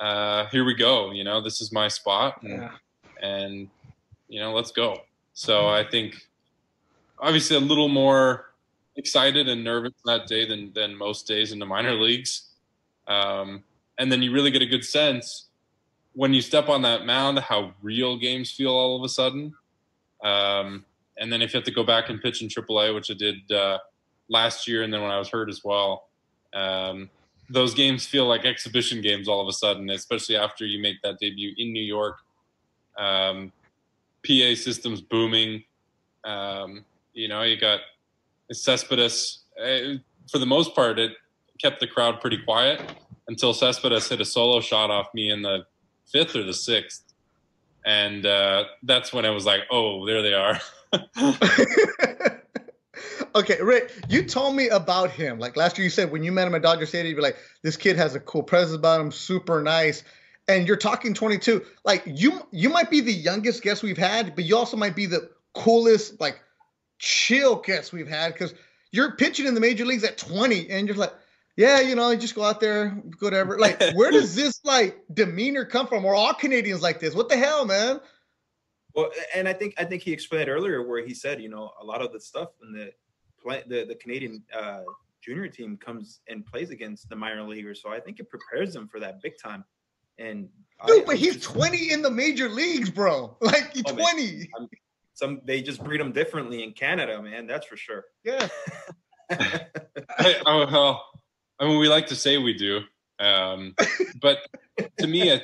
uh, here we go. You know, this is my spot, and, yeah. And you know, let's go. So I think, obviously, a little more excited and nervous that day than than most days in the minor leagues. Um, and then you really get a good sense when you step on that mound how real games feel all of a sudden. Um, and then if you have to go back and pitch in AAA, which I did uh, last year, and then when I was hurt as well, um, those games feel like exhibition games all of a sudden, especially after you make that debut in New York. Um, PA systems booming. Um, you know, you got Cespedes. Uh, for the most part, it kept the crowd pretty quiet until Cespedes hit a solo shot off me in the fifth or the sixth and uh, that's when I was like, "Oh, there they are." [LAUGHS] okay, Rick, you told me about him. Like last year, you said when you met him at Dodger Stadium, you'd be like, "This kid has a cool presence about him, super nice." And you're talking 22. Like you, you might be the youngest guest we've had, but you also might be the coolest, like chill guest we've had because you're pitching in the major leagues at 20, and you're like, yeah, you know, you just go out there, whatever. [LAUGHS] Like, where does this like demeanor come from? We're all Canadians like this. What the hell, man? Well, and I think I think he explained earlier where he said, you know, a lot of the stuff in the play, the the Canadian uh, junior team comes and plays against the minor leaguers, so I think it prepares them for that big time. And dude, I, but he's just, 20 in the major leagues, bro. [LAUGHS] Like he's oh, 20. Man, some they just breed them differently in Canada, man. That's for sure. Yeah. [LAUGHS] I, oh, well, I mean, we like to say we do, um, [LAUGHS] but to me, it,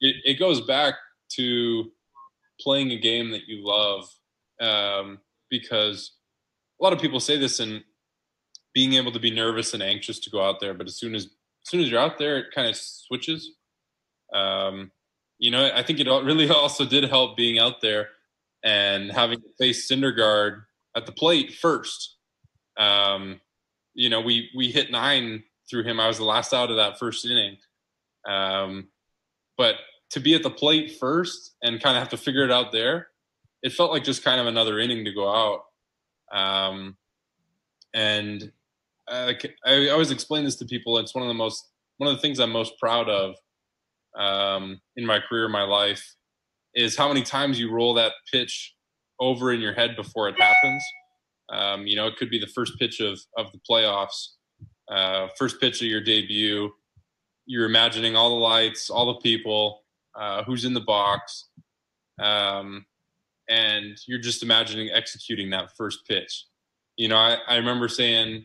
it, goes back to playing a game that you love, um, because a lot of people say this and being able to be nervous and anxious to go out there, but as soon as as soon as you're out there, it kind of switches. Um, you know, I think it really [LAUGHS] also did help being out there and having to face Syndergaard at the plate first. Um, you know, we we hit nine through him. I was the last out of that first inning. Um, but to be at the plate first and kind of have to figure it out there, it felt like just kind of another inning to go out. Um, and I, I always explain this to people. It's one of the most one of the things I'm most proud of um, in my career, my life, is how many times you roll that pitch over in your head before it happens. Um, you know, it could be the first pitch of of the playoffs, uh, first pitch of your debut. You're imagining all the lights, all the people, uh, who's in the box, um, and you're just imagining executing that first pitch. You know, I, I remember saying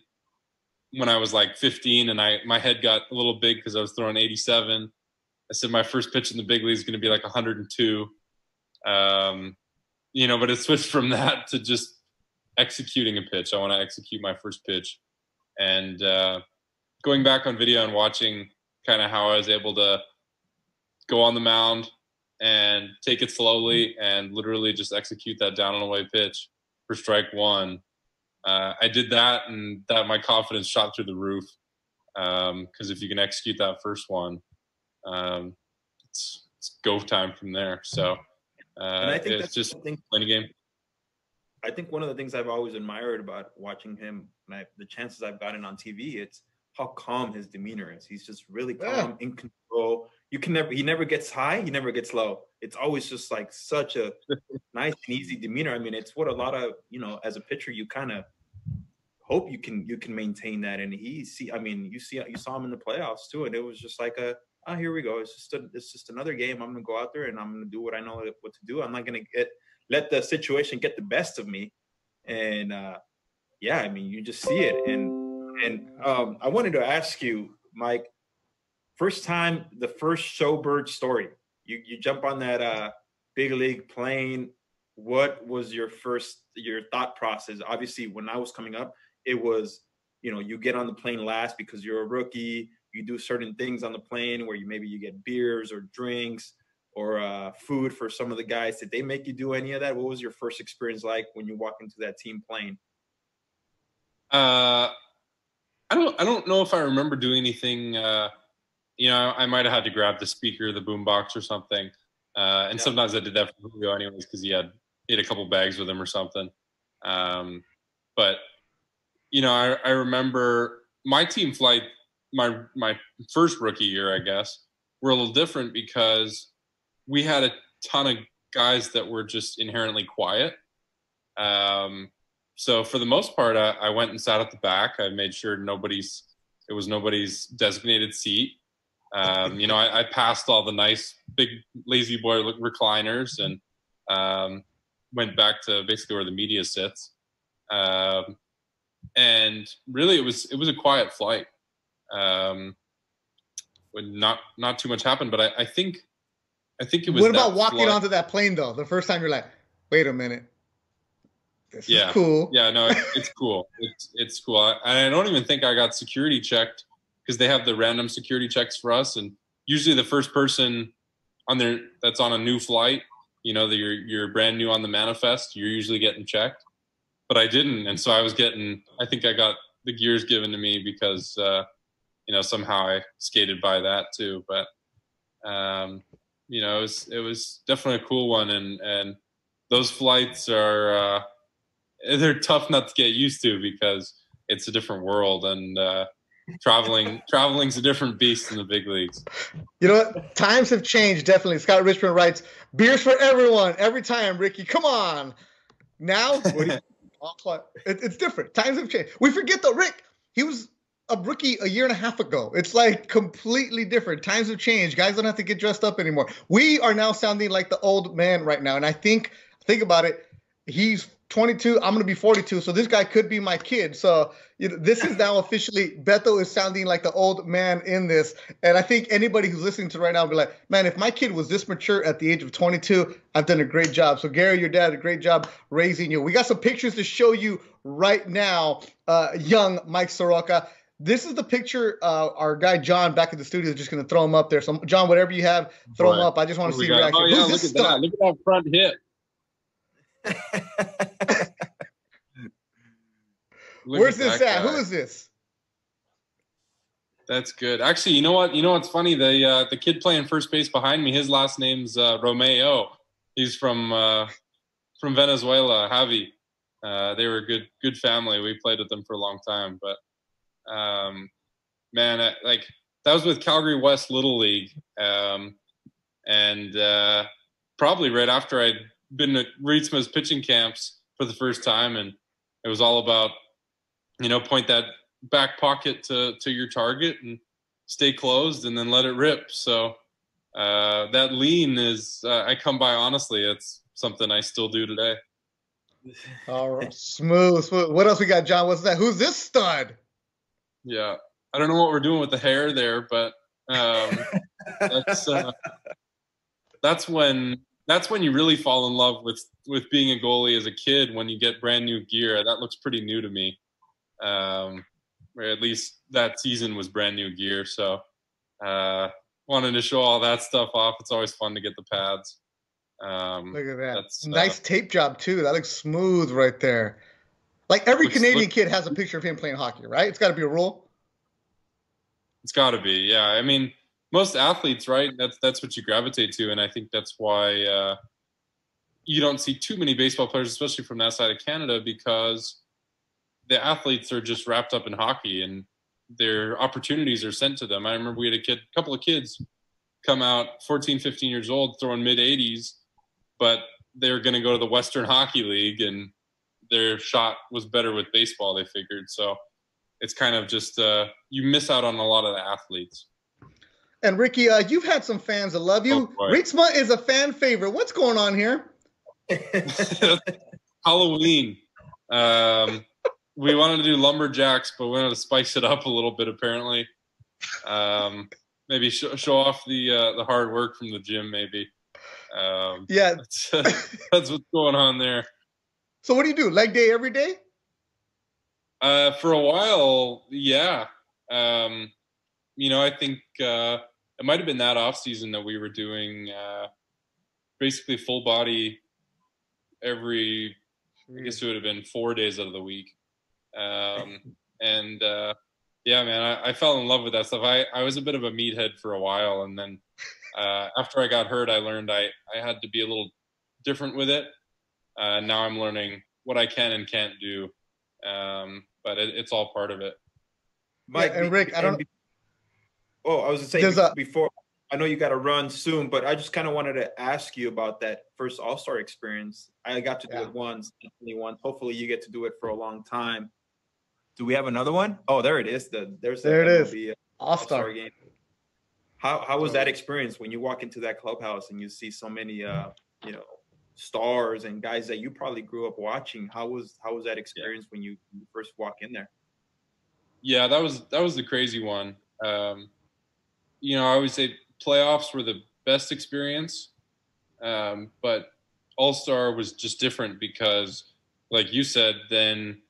when I was like 15 and I my head got a little big because I was throwing 87. I said my first pitch in the big league is going to be like 102. Um, you know, but it switched from [LAUGHS] that to just executing a pitch. I want to execute my first pitch, and uh, going back on video and watching kind of how I was able to go on the mound and take it slowly and literally just execute that down and away pitch for strike one. Uh, I did that, and that my confidence shot through the roof. Because um, if you can execute that first one, um, it's, it's, go time from there. So uh, and I think it's just thing, playing a game. I think one of the things I've always admired about watching him, and I, the chances I've gotten on TV, it's how calm his demeanor is. He's just really calm, yeah. in control. You can never, he never gets high, he never gets low. It's always just like such a [LAUGHS] nice and easy demeanor. I mean, it's what a lot of you know, as a pitcher, you kind of hope you can you can maintain that. And he see, I mean, you see, you saw him in the playoffs too, and it was just like a oh, here we go. It's just a, it's just another game. I'm gonna go out there and I'm gonna do what I know what to do. I'm not gonna get let the situation get the best of me. And uh, yeah, I mean, you just see it. And and um, I wanted to ask you, Mike, first time the first Showbird story. You you jump on that uh, big league plane. What was your first your thought process? Obviously, when I was coming up, it was you know you get on the plane last because you're a rookie you do certain things on the plane where you maybe you get beers or drinks or uh, food for some of the guys. Did they make you do any of that? What was your first experience like when you walk into that team plane? Uh, I don't. I don't know if I remember doing anything. Uh, you know, I might have had to grab the speaker, the boombox, or something. Uh, and yeah. sometimes I did that for Julio anyways because he had he had a couple bags with him or something. Um, but you know, I, I remember my team flight my my first rookie year, I guess, were a little different because we had a ton of guys that were just inherently quiet. Um, so for the most part, I, I, went and sat at the back. I made sure nobody's it was nobody's designated seat. Um, you know, I, I, passed all the nice big La-Z-Boy recliners and um, went back to basically where the media sits. Um, and really, it was it was a quiet flight. Um, when not not too much happened, but I, I think I think it was. What about walking onto that plane though? The first time you're like, wait a minute. This yeah. is cool. Yeah, no, it, it's [LAUGHS] cool. It's it's cool. I, I don't even think I got security checked because they have the random security checks for us, and usually the first person on their that's on a new flight, you know, that you're you're brand new on the manifest, you're usually getting checked. But I didn't, and so I was getting. I think I got the gears given to me because uh, you know somehow I skated by that too. But um, you know, it was it was definitely a cool one, and and those flights are uh, [LAUGHS] they're tough not to get used to because it's a different world and. Uh, traveling [LAUGHS] traveling's a different beast in the big leagues. You know what? Times have changed definitely. Scott richmond writes beers for everyone every time ricky come on. Now [LAUGHS] it's different. Times have changed. We forget though rick he was a rookie a year and a half ago. It's like completely different. Times have changed. Guys don't have to get dressed up anymore. We are now sounding like the old man right now. And I think, think about it. He's 22. I'm going to be 42. So this guy could be my kid. So you know, this is now officially Beto is sounding like the old man in this. And I think anybody who's listening to right now will be like, man, if my kid was this mature at the age of 22, I've done a great job. So Gary, your dad, a great job raising you. We got some pictures to show you right now. Uh, young Mike Soroka. This is the picture. Uh, our guy John back at the studio is just going to throw him up there. So John, whatever you have, throw right. him up. I just want to see your reaction. Oh yeah, look at that! Look at that front hip. [LAUGHS] Where's this at? Guy. Who is this? That's good. Actually, you know what? You know what's funny? The uh, the kid playing first base behind me, his last name's uh, Romeo. He's from uh, from Venezuela. Javi. Uh, they were a good good family. We played with them for a long time, but um, man, I, like that was with Calgary West Little League, um, and uh, probably right after I'd been at Reitsma's pitching camps for the first time, and it was all about you know point that back pocket to to your target and stay closed, and then let it rip. So uh, that lean is uh, I come by honestly. It's something I still do today. All right, smooth, smooth. What else we got, John? What's that? Who's this stud? Yeah, I don't know what we're doing with the hair there, but um, that's uh, that's when that's when you really fall in love with with being a goalie as a kid when you get brand new gear. That looks pretty new to me. Um, or at least that season was brand new gear. So uh, wanted to show all that stuff off. It's always fun to get the pads. Um, Look at that. nice uh, tape job too. That looks smooth right there. Like every Canadian kid has a picture of him playing hockey, right? It's got to be a rule. It's got to be, yeah. I mean, most athletes, right? That's that's what you gravitate to, and I think that's why uh, you don't see too many baseball players, especially from that side of Canada, because the athletes are just wrapped up in hockey and their opportunities are sent to them. I remember we had a kid, a couple of kids come out 14, 15 years old, throwing mid 80s, but they're going to go to the Western Hockey League and their shot was better with baseball, they figured. So it's kind of just, uh, you miss out on a lot of the athletes. And Ricky, uh, you've had some fans that love you. Oh, Reitsma is a fan favorite. What's going on here? [LAUGHS] Halloween. Um, we wanted to do lumberjacks, but we wanted to spice it up a little bit. Apparently, um, maybe show, show off the uh, the hard work from the gym. Maybe. Um, yeah, that's, [LAUGHS] that's what's going on there. So, what do you do? Leg day every day? Uh, for a while, yeah. Um, you know, I think uh, it might have been that off season that we were doing uh, basically full body every. I guess it would have been four days out of the week. Um, [LAUGHS] and uh, yeah, man, I, I, fell in love with that stuff. I, I was a bit of a meathead for a while, and then uh, after I got hurt, I learned I, I had to be a little different with it. Uh, now I'm learning what I can and can't do, um, but it, it's all part of it. Mike yeah, and Rick, I don't. oh, I was going to say before. I know you got to run soon, but I just kind of wanted to ask you about that first All Star experience. I got to do yeah. it once, only once. Hopefully, you get to do it for a long time. Do we have another one? Oh, there it is. The there's there the it is. All Star game. How how was that experience when you walk into that clubhouse and you see so many uh you know stars and guys that you probably grew up watching? How was how was that experience yeah. when you, you first walk in there? Yeah, that was that was the crazy one. Um, you know, I always say playoffs were the best experience, um, but All Star was just different because, like you said, then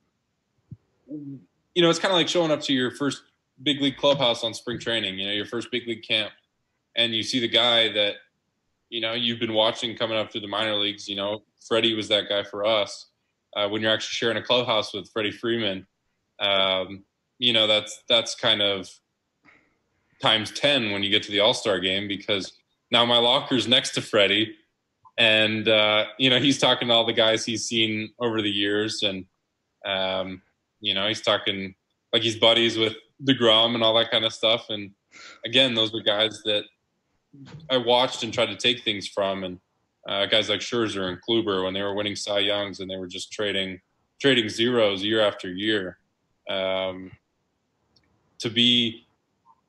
you know, it's kind of like showing up to your first big league clubhouse on spring training, you know, your first big league camp, and you see the guy that, you know, you've been watching coming up through the minor leagues. You know, Freddie was that guy for us. Uh, when you're actually sharing a clubhouse with Freddie Freeman, um, you know, that's that's kind of times 10 when you get to the All Star game because now my locker's next to Freddie. And, uh, you know, he's talking to all the guys he's seen over the years. And, um, you know, he's talking like he's buddies with DeGrom and all that kind of stuff. And again, those were guys that I watched and tried to take things from. And uh, guys like Scherzer and Kluber when they were winning Cy Youngs and they were just trading trading zeros year after year. Um, to be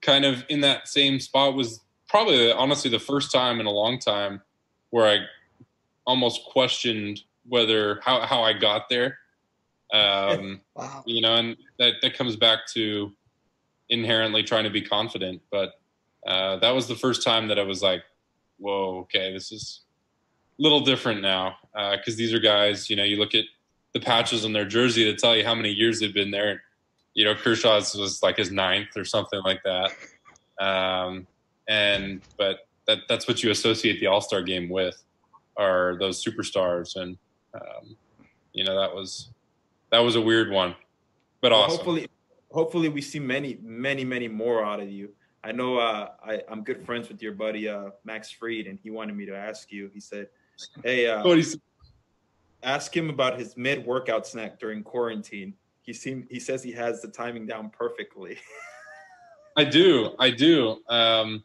kind of in that same spot was probably honestly the first time in a long time where I almost questioned whether how, how I got there. Um, [LAUGHS] wow. You know, and that, that comes back to inherently trying to be confident. But uh, that was the first time that I was like, whoa, okay, this is a little different now. Because uh, these are guys, you know, you look at the patches on their jersey that tell you how many years they've been there. You know, Kershaw's was like his ninth or something like that. Um, and, but that, that's what you associate the All Star game with are those superstars. And, um, you know, that was that was a weird one, but well, awesome. Hopefully, hopefully we see many, many, many more out of you. I know uh, I, am good friends with your buddy uh, Max Fried, and he wanted me to ask you. He said, "Hey, uh, ask him about his mid workout snack during quarantine. He seemed he says he has the timing down perfectly." [LAUGHS] I do, I do. Um,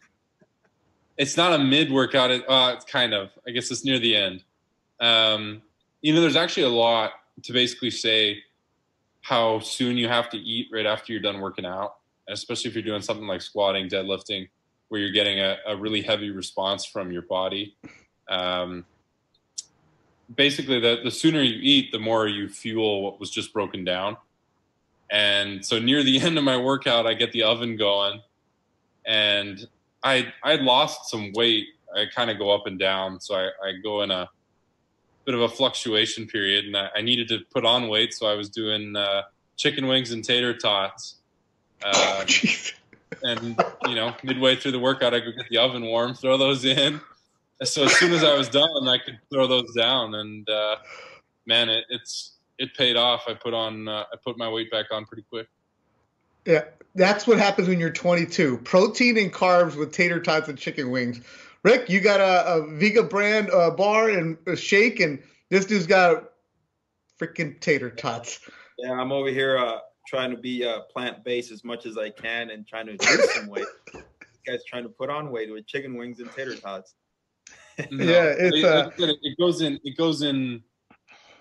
it's not a mid workout. Uh, it's kind of. I guess it's near the end. Um, you know, there's actually a lot to basically say how soon you have to eat right after you're done working out, especially if you're doing something like squatting, deadlifting, where you're getting a, a really heavy response from your body. Um, basically, the, the sooner you eat, the more you fuel what was just broken down. And so near the [LAUGHS] end of my workout, I get the oven going, and I I lost some weight. I kind of go up and down, so I, I go in a bit of a fluctuation period, and I, I needed to put on weight, so I was doing uh, chicken wings and tater tots. Um, [LAUGHS] jeez. and you know, midway through the workout, I could get the oven warm, throw those in. So as soon as I was done, I could throw those down, and uh, man, it, it's it paid off. I put on uh, I put my weight back on pretty quick. Yeah, that's what happens when you're 22. Protein and carbs with tater tots and chicken wings. Rick, you got a, a Vega brand uh, bar and a shake, and this dude's got freaking tater tots. Yeah, I'm over here uh, trying to be uh, plant based as much as I can and trying to lose some weight. This [LAUGHS] guy's trying to put on weight with chicken wings and tater tots. No, [LAUGHS] Yeah, it's, it, uh, it, it goes in it goes in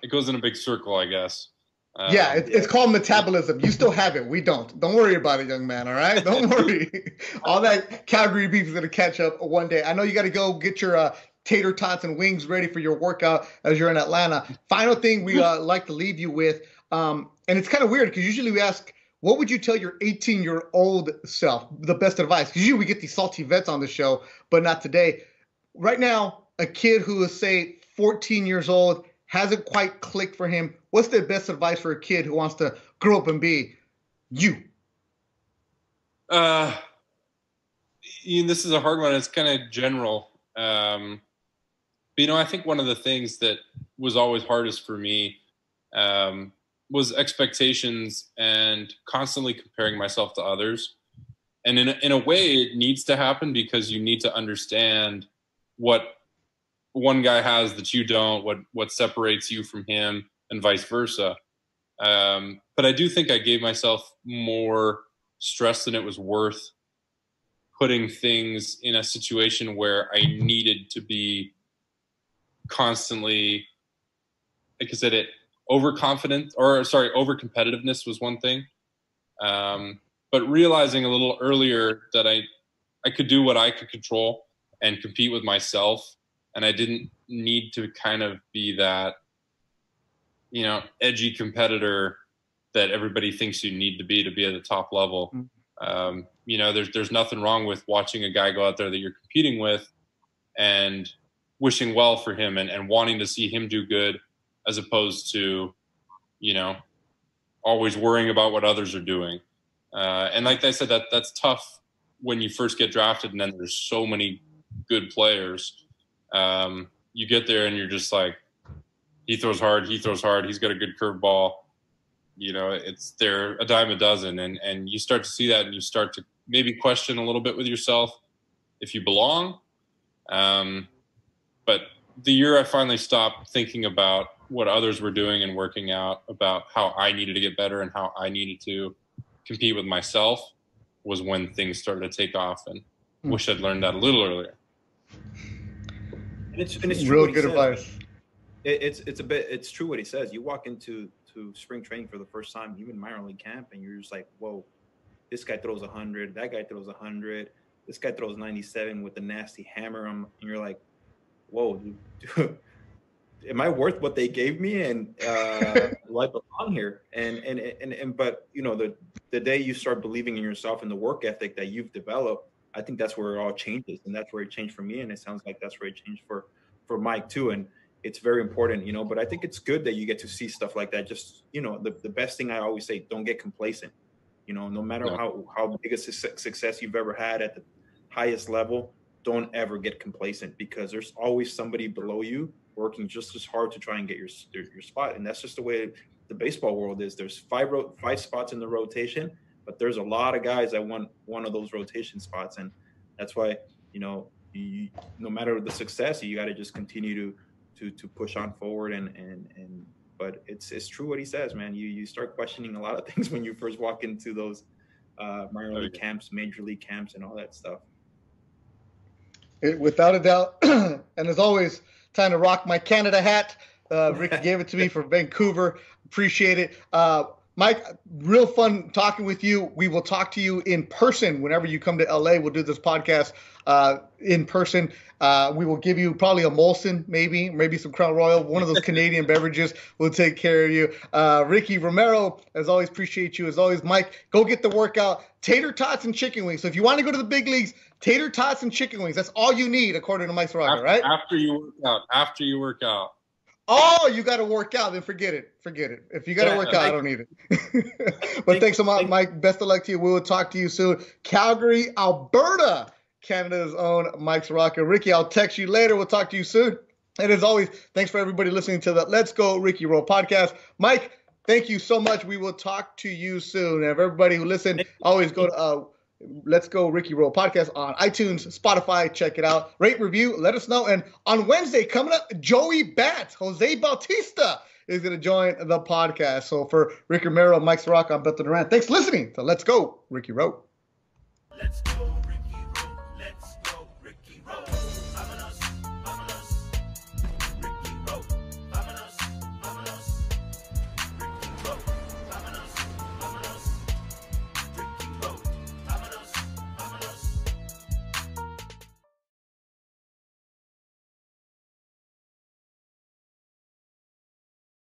it goes in a big circle, I guess. Um, yeah, it, it's called metabolism. You still have it. We don't. Don't worry about it, young man. All right, don't worry. [LAUGHS] All that Calgary beef is gonna catch up one day. I know you got to go get your uh, tater tots and wings ready for your workout as you're in Atlanta. Final thing we uh, like to leave you with, um, and it's kind of weird because usually we ask, what would you tell your 18 year old self the best advice? Because usually we get these salty vets on the show, but not today. Right now, a kid who is say 14 years old hasn't quite clicked for him. What's the best advice for a kid who wants to grow up and be you? Uh, Ian, this is a hard one. It's kind of general. Um, but, you know, I think one of the things that was always hardest for me um, was expectations and constantly comparing myself to others. And in a, in a way, it needs to happen because you need to understand what one guy has that you don't, what what separates you from him, and vice versa. Um, but I do think I gave myself more stress than it was worth putting things in a situation where I needed to be constantly, like I said, it overconfident or sorry, over competitiveness was one thing. Um, but realizing a little earlier that I, I could do what I could control and compete with myself, and I didn't need to kind of be that, you know, edgy competitor that everybody thinks you need to be to be at the top level. Mm. Um, you know, there's there's nothing wrong with watching a guy go out there that you're competing with and wishing well for him and, and wanting to see him do good as opposed to, you know, always worrying about what others are doing. Uh, and like I said, that that's tough when you first get drafted and then there's so many good players. Um, you get there and you're just like, he throws hard, he throws hard, he's got a good curveball. You know, it's they're a dime a dozen, and and you start to see that, and you start to maybe question a little bit with yourself if you belong. Um, but the year I finally stopped thinking about what others were doing and working out about how I needed to get better and how I needed to compete with myself was when things started to take off and Hmm. wish I'd learned that a little earlier. And it's, and it's Real good advice. It, it's it's a bit it's true what he says. You walk into to spring training for the first time, even minor league camp, and you're just like, whoa, this guy throws hundred, that guy throws hundred, this guy throws ninety seven with a nasty hammer. And you're like, whoa, dude, dude, [LAUGHS] am I worth what they gave me? And uh, [LAUGHS] do I belong here? And and and and but you know the the day you start believing in yourself and the work ethic that you've developed, I think that's where it all changes, and that's where it changed for me, and it sounds like that's where it changed for for Mike too. And it's very important, you know. But I think it's good that you get to see stuff like that. Just you know, the, the best thing I always say: don't get complacent. You know, no matter No. how how big a suc- success you've ever had at the highest level, don't ever get complacent because there's always somebody below you working just as hard to try and get your your, your spot. And that's just the way the baseball world is. There's five ro- five spots in the rotation, but there's a lot of guys that want one of those rotation spots, and that's why you know. You, no matter the success, you got to just continue to to to push on forward and and and but it's it's true what he says man you you start questioning a lot of [LAUGHS] things when you first walk into those uh minor league Okay. camps major league camps and all that stuff It, without a doubt. [CLEARS THROAT] and as always, time to rock my Canada hat. Uh, Rick [LAUGHS] gave it to me for Vancouver. Appreciate it. Uh, Mike, real fun talking with you. We will talk to you in person whenever you come to LA. We'll do this podcast uh, in person. Uh, we will give you probably a Molson, maybe, maybe some Crown Royal, one of those [LAUGHS] Canadian beverages. We'll take care of you. Uh, Ricky Romero, as always, appreciate you. As always, Mike, go get the workout. Tater tots and chicken wings. So if you want to go to the big leagues, tater tots and chicken wings. That's all you need, according to Mike Soroka, right? After you work out. After you work out. Oh, you got to work out. Then forget it. Forget it. If you got to yeah, work out, I don't need it. [LAUGHS] but thanks so much, Mike. Best of luck to you. We will talk to you soon. Calgary, Alberta, Canada's own Mike Soroka. Ricky, I'll text you later. We'll talk to you soon. And as always, thanks for everybody listening to the Let's Go Ricky Ro podcast. Mike, thank you so much. We will talk to you soon. And everybody who listened, always go to uh, Let's Go Ricky Ro podcast on iTunes, Spotify. Check it out. Rate, review, let us know. And on Wednesday, coming up, Joey Bats, Jose Bautista is going to join the podcast. So for Ricky Romero, Mike Soroka, I'm Beto Duran. Thanks for listening to Let's Go Ricky Ro. Let's go.